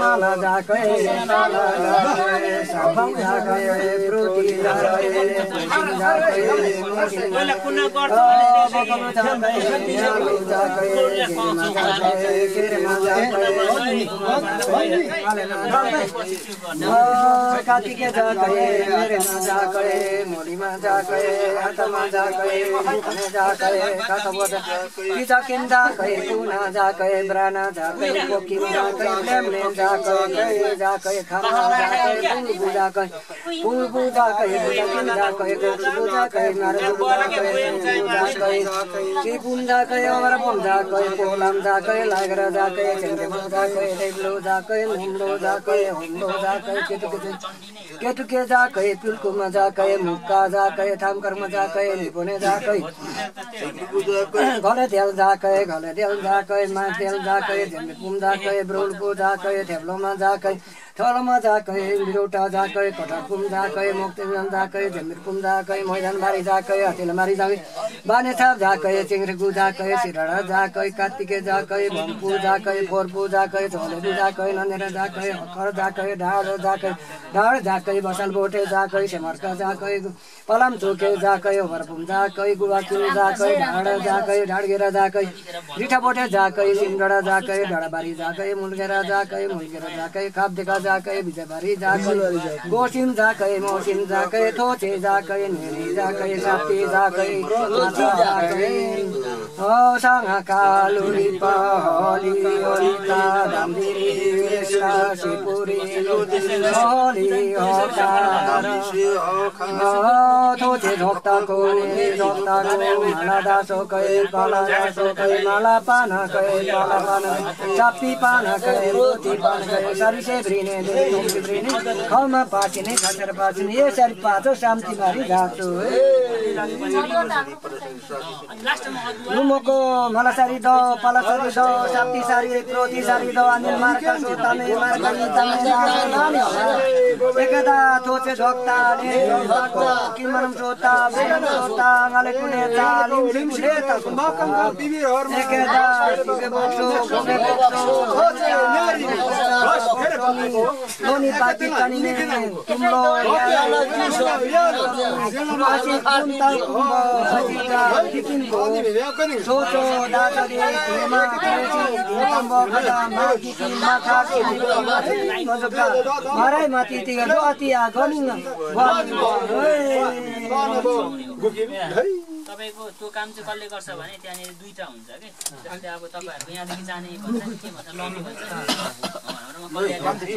माला जाकै माला जाकै सापम जाकै प्रोटी जाकै प्रोटिन जाकै पहिला कुना गर्छ भने जाकै जाकै जाकै केरमा जाकै कार्तिक जाकै मेरेमा जाके मुडीमा जाके हातमा जाके मुखमा जाके खातबोध पिता किन जाके कुना जाके ब्राना जाके कोकिम जाके लेमले जाके गए जाके खाना जाके बुलबु जाके बुलबु जाके बुलकिन जाके गुरबु जाके नारबु जाके जाके सिपुन जाके अमरपुन जाके पोलाम जाके लागरा जाके चेन्देबु जाके देब्लो जाके हुम्लो जाके हुम्लो जाके केटु केटु केटु के जाके पिल्कुमा जाके मुक्का जाके थामकर्म जाके निपुणे जाके। घले तेल जाके घले तेल जाके मा तेल जाके झेम्बेपुम जाके ब्रोलपु जाके थेप्लोमा जाके। थलोमा जाके बिरौटा जाके कटरपुम जाके मुक्तिजन जाके झेम्बिरपुम जाके मैदानबारी जाके हतिलमारी जाके बानेछाप जाके चिङ्रेगु जाके सिराडा जाके कार्तिके जाके भम्पु जाके फोरपु जाके झोलेबु जाके ननेर जाके हकर जाके ढाड जाके ढाड जाके बसाल बोटे जाके सेमर्का जाके पलाम चोके जाके ओभरपुम जाके गुवाकिन जाके ढाड जाके ढाडगेरा जाके रिठा बोटे जाके सिमडा जाके डाँडाबारी जाके मुलगेरा जाके मुलगेरा जाके खापदेखा जाके विजयबारी जाके गोसिम जाके मौसिम जाके थोचे जाके नेरी जाके सापी जाके माछा जाके ओ साङा कालुरी पहली ओलिका धामदिरी रेसा सिपुरी होली हतार थोचे झोक्ताको झोक्ताको माला दासो कै पाला दासो कै माला पाना कै पाला पाना चापी पाना कै रोटी पाना कै सरिसे भ्रिने खाउमा पाचिने खाएर पाचिने यसरी पाँचो शान्ति मारी घाँचो लुमोको मलासारी द पलासारी द साप्ती सारी सारी द अनिल मार्का सो तमे मार्का नि एकदा थोचे झोक्ता ने सोता सोता tani नोनी बाटी पनि न्ने तम्रो रल्ला जी सब या रल्ला माथि जुन त हो सो तो दा दा दे रमा गरे छि रंबा रंबा माथा के माथि मरे माथि आ गमिन भन् तपाईँको त्यो काम चाहिँ कसले गर्छ भने त्यहाँनिर दुईवटा हुन्छ कि? जस्तै अब तपाईँहरूको यहाँदेखि जाने भन्छ के भन्छ भन्छ। त्यो मात्रै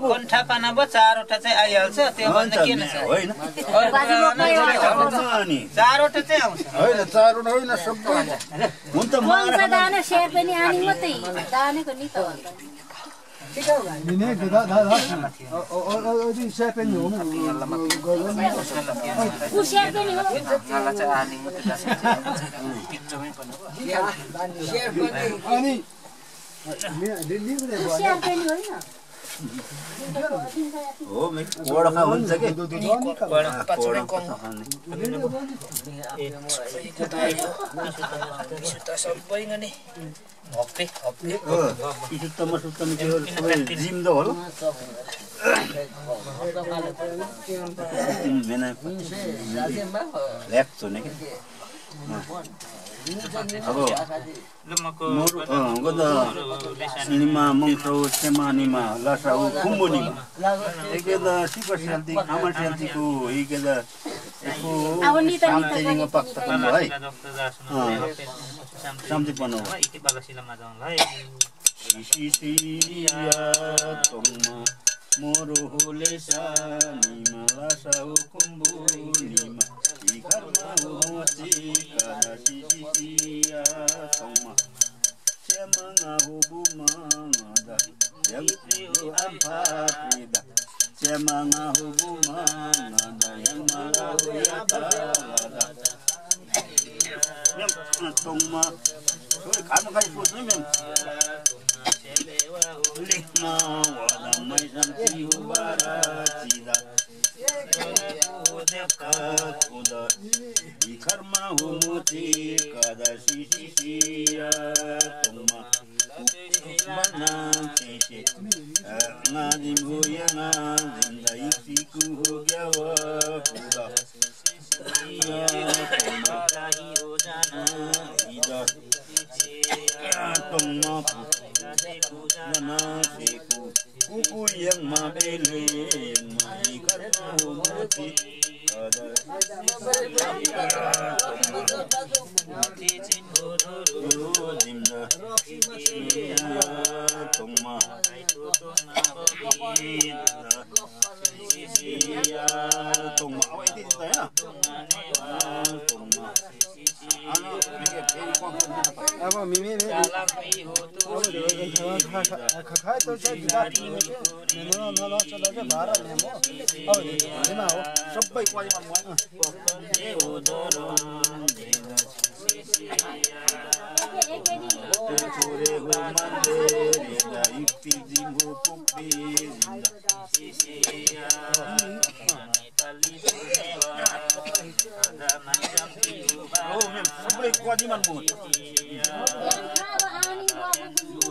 कन्ठा पाना भयो चारवटा चाहिँ आइहाल्छ त्यो भन्दा के नै छ होइन। अनि चारवटा चाहिँ आउँछ। होइन चारवटा होइन सबै हुन त मङ्स दाना सेयर पनि आनी मात्रै दानेको नि त। Ini kita dah dah. Oh oh oh di siapa ni om? ऊ सेयर पनि हो Ani. दिल्ली में ऊ सेयर पनि होइन सुत्तमा त्यो सबै जिम त होला ल्याक्स हुने कि सिनिमा मङ्सौ सेमानिमा लासाउ कुम्बुनिमा एकेद सिपर शान्ति खामा शान्तिको एकेद यसको शान्तिसँग पक्ष पन्नु है सिसिया तोङमा मोरो होले Sanima कुम्बुनिमा Lick my water, my son, you are a cheetah. kuda ikarma humuti kada sisi siya tuma mana tishi ngadi buya ngadi na isiku hugyawa kuda iya tuma ida tuma mana siku ukuyang mabele maikatahumuti Tungma, awak itu saya lah. Tungma, अब मिमी ने तो न न न चलो के अब हेमा हो सबै क्वालिटीमा Oh, man, somebody caught him on board.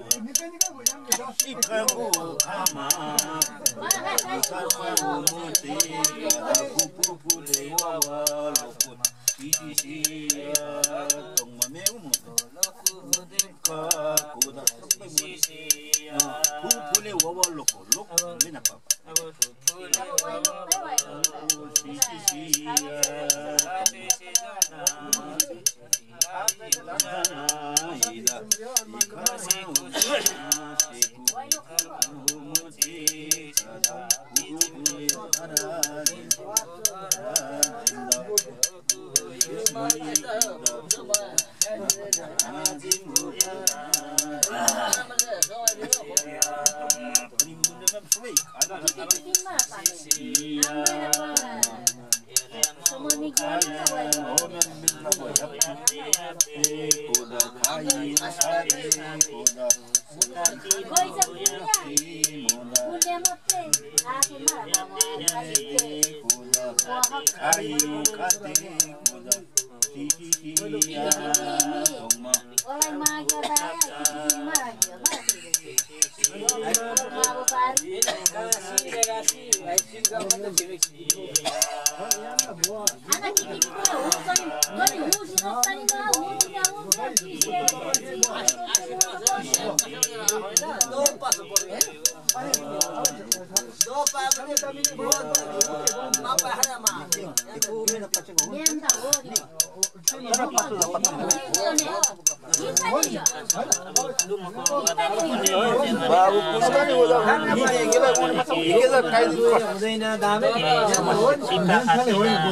你看我干嘛？你看我目的。呼呼呼的娃娃，洛克，嘻嘻嘻啊，多么美目的洛克，我的卡布达，嘻嘻嘻啊，呼呼的娃娃，洛克，洛克，你那卡布达，嘻嘻嘻啊，嘻嘻嘻啊。Thank you.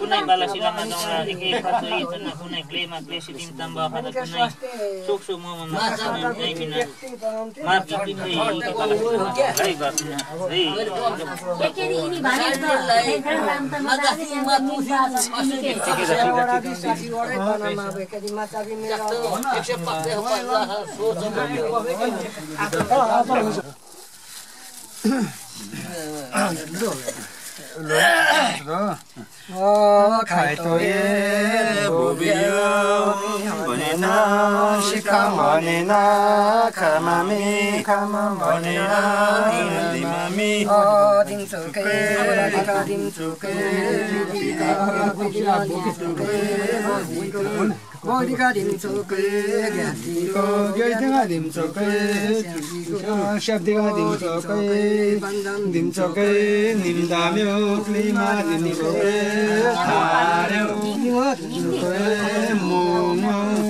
कुनै बाला सिलामा जाउँला एके खर्च इतन कुनै क्लेमा क्ले सिटिम तम्बा खदा कुनै सुक सुक मोमा माछा नै बिना माफ पिपि नै के बाला है गर्छिन है खाइतोए बोबियो भनेन सिका भनेन खामामी खामा भनेन दिमामी दिन्छौकै दिन्छौकै बौद्धिका दिन्छौकै ज्ञातिको गैदिङा दिन्छौकै momo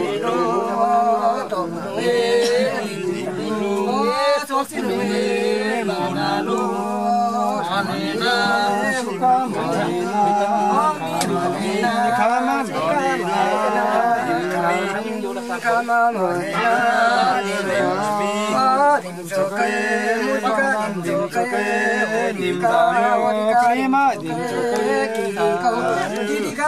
Kama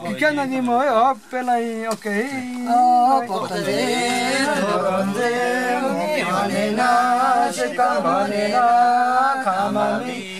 Ikan lagi mau ya, pelai oke. Oh, potende, torende, manena, sekamane, kamami.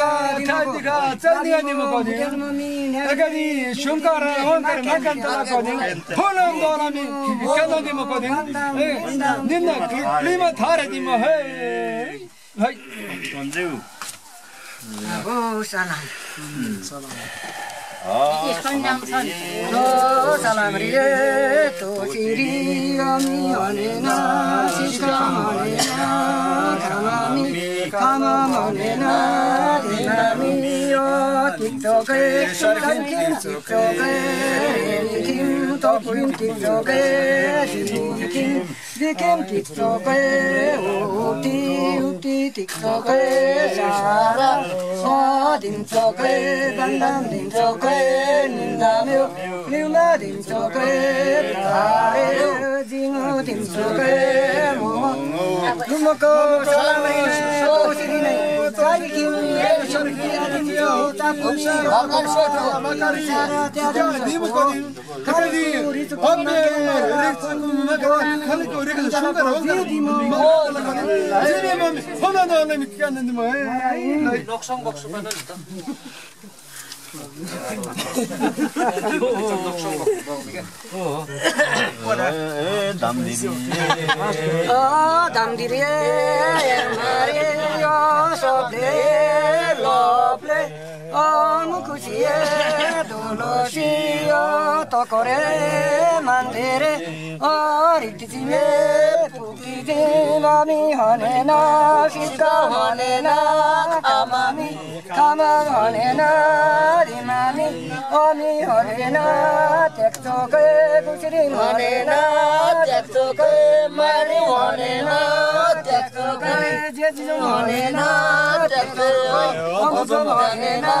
Tadika, Tadika ni mukodi. Agadi shumkara onkar nakan talakodi. Phulam dora mi kano ni mukodi. Nimna klima thare ni mo hey. Hey. Kondu. Abu salam. Salam. Salam salam rie to kiri ami anena shikamanena kamami kamamonena denami yo tiktoke shokan tiktoke to kim kit to ke ti kim di kim kit to ke o tí u ti ti to ke sa ra sa din to ke dan dan din to ke nin da miu miu la din to ke ta re jing o din to ke mo mo ko sa la me so si ni Sanki Noksan boksu kadar. dam diri oh dam diri Mario so play lo play Omu kusie doloshi o tokore mandere o rikizime pukize nami hane na shika hane na amami kama hane na rimami omi hane na tekto ke kushiri hane na tekto ke mari hane na tekto ke jeju hane na tekto ke omu hane na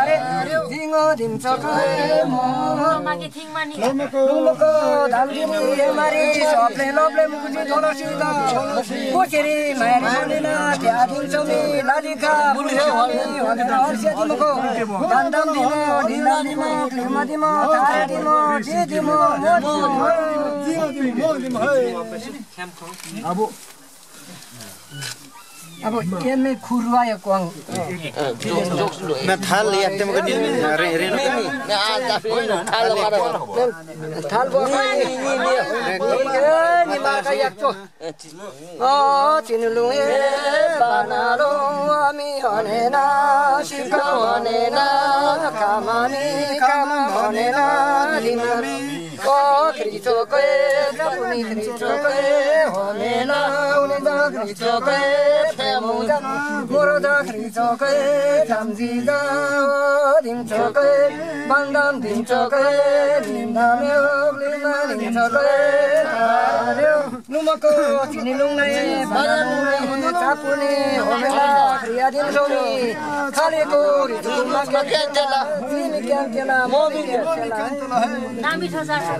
बुढो अब खुरुवायो क्वाङ मैं थाल ले आते मगर रे रे थाल ए हामी हनेन सिक हनेन कामामी कामा हनेन दिमामी ओ खृचोके फेमुजा मोरो द खृचोके थाम्जिदा दिमचोके बन्दाम दिमचोके दिमदामे ओब्लिमा दिमचोके नुमको चिनी लुङ्नै बानानु चापुने होमेला क्रिया दिन सोनी खालेको रिजुमा क्यान्टेला तिमी क्यान्टेला मोबी क्यान्टेला नामी छ सासु हेर्ने गर्ने माराने मा- मारी उमेरको धेरै छ। अब बसी मारी नमुरकै धेरै मागो अगाडिको धेरै गर्ने चिजा कुरु बादी कुरु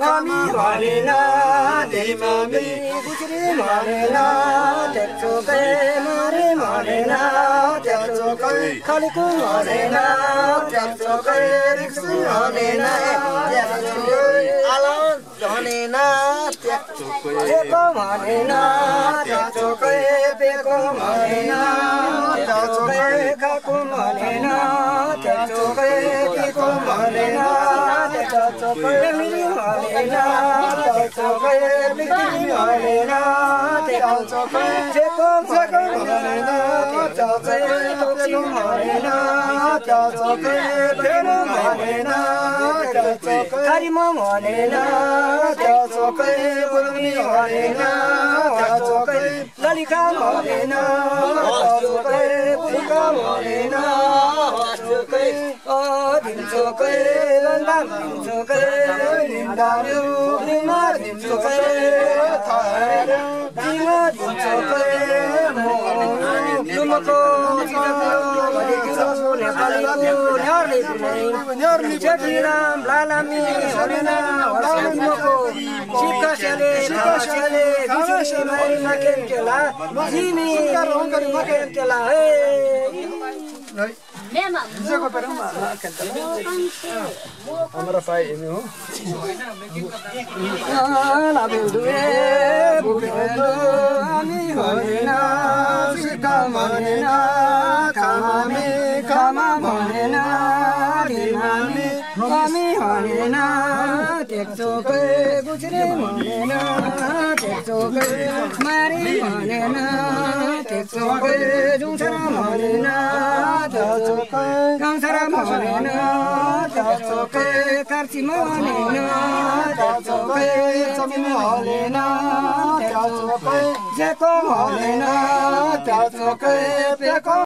मारे खालिकु पेको भनेन भनेन त्याचोकै खाएको भनेन त्याचोकै पिको भनेन भनेन त्याचोकै बिक्री भनेन त्याचोकै चेको टोपी भनेन त्याचोकै फेरो भनेन ललिका त्याचोकै बुलिका भनेन त्याचोकै अ दिन्छोकै लन्दाम दिन्छोकै निन्दार्यो निमा दिन्छोकै थार्यो दिमा दिन्छोकै लुमको कुनै चेटिराम लालामी हरेना माकेन केला हे भनेन हामी भनेन टेक्चोकै गुज्रे भनेन टेक्चोकै मारी भनेन टेक्चोकै जुङछरा भनेन टेक्चोकै गाउँछरा भनेन टेक्चोकै कार्चीमा भनेन हलेन टेक्चोकै जेको टेक्चोकै पेको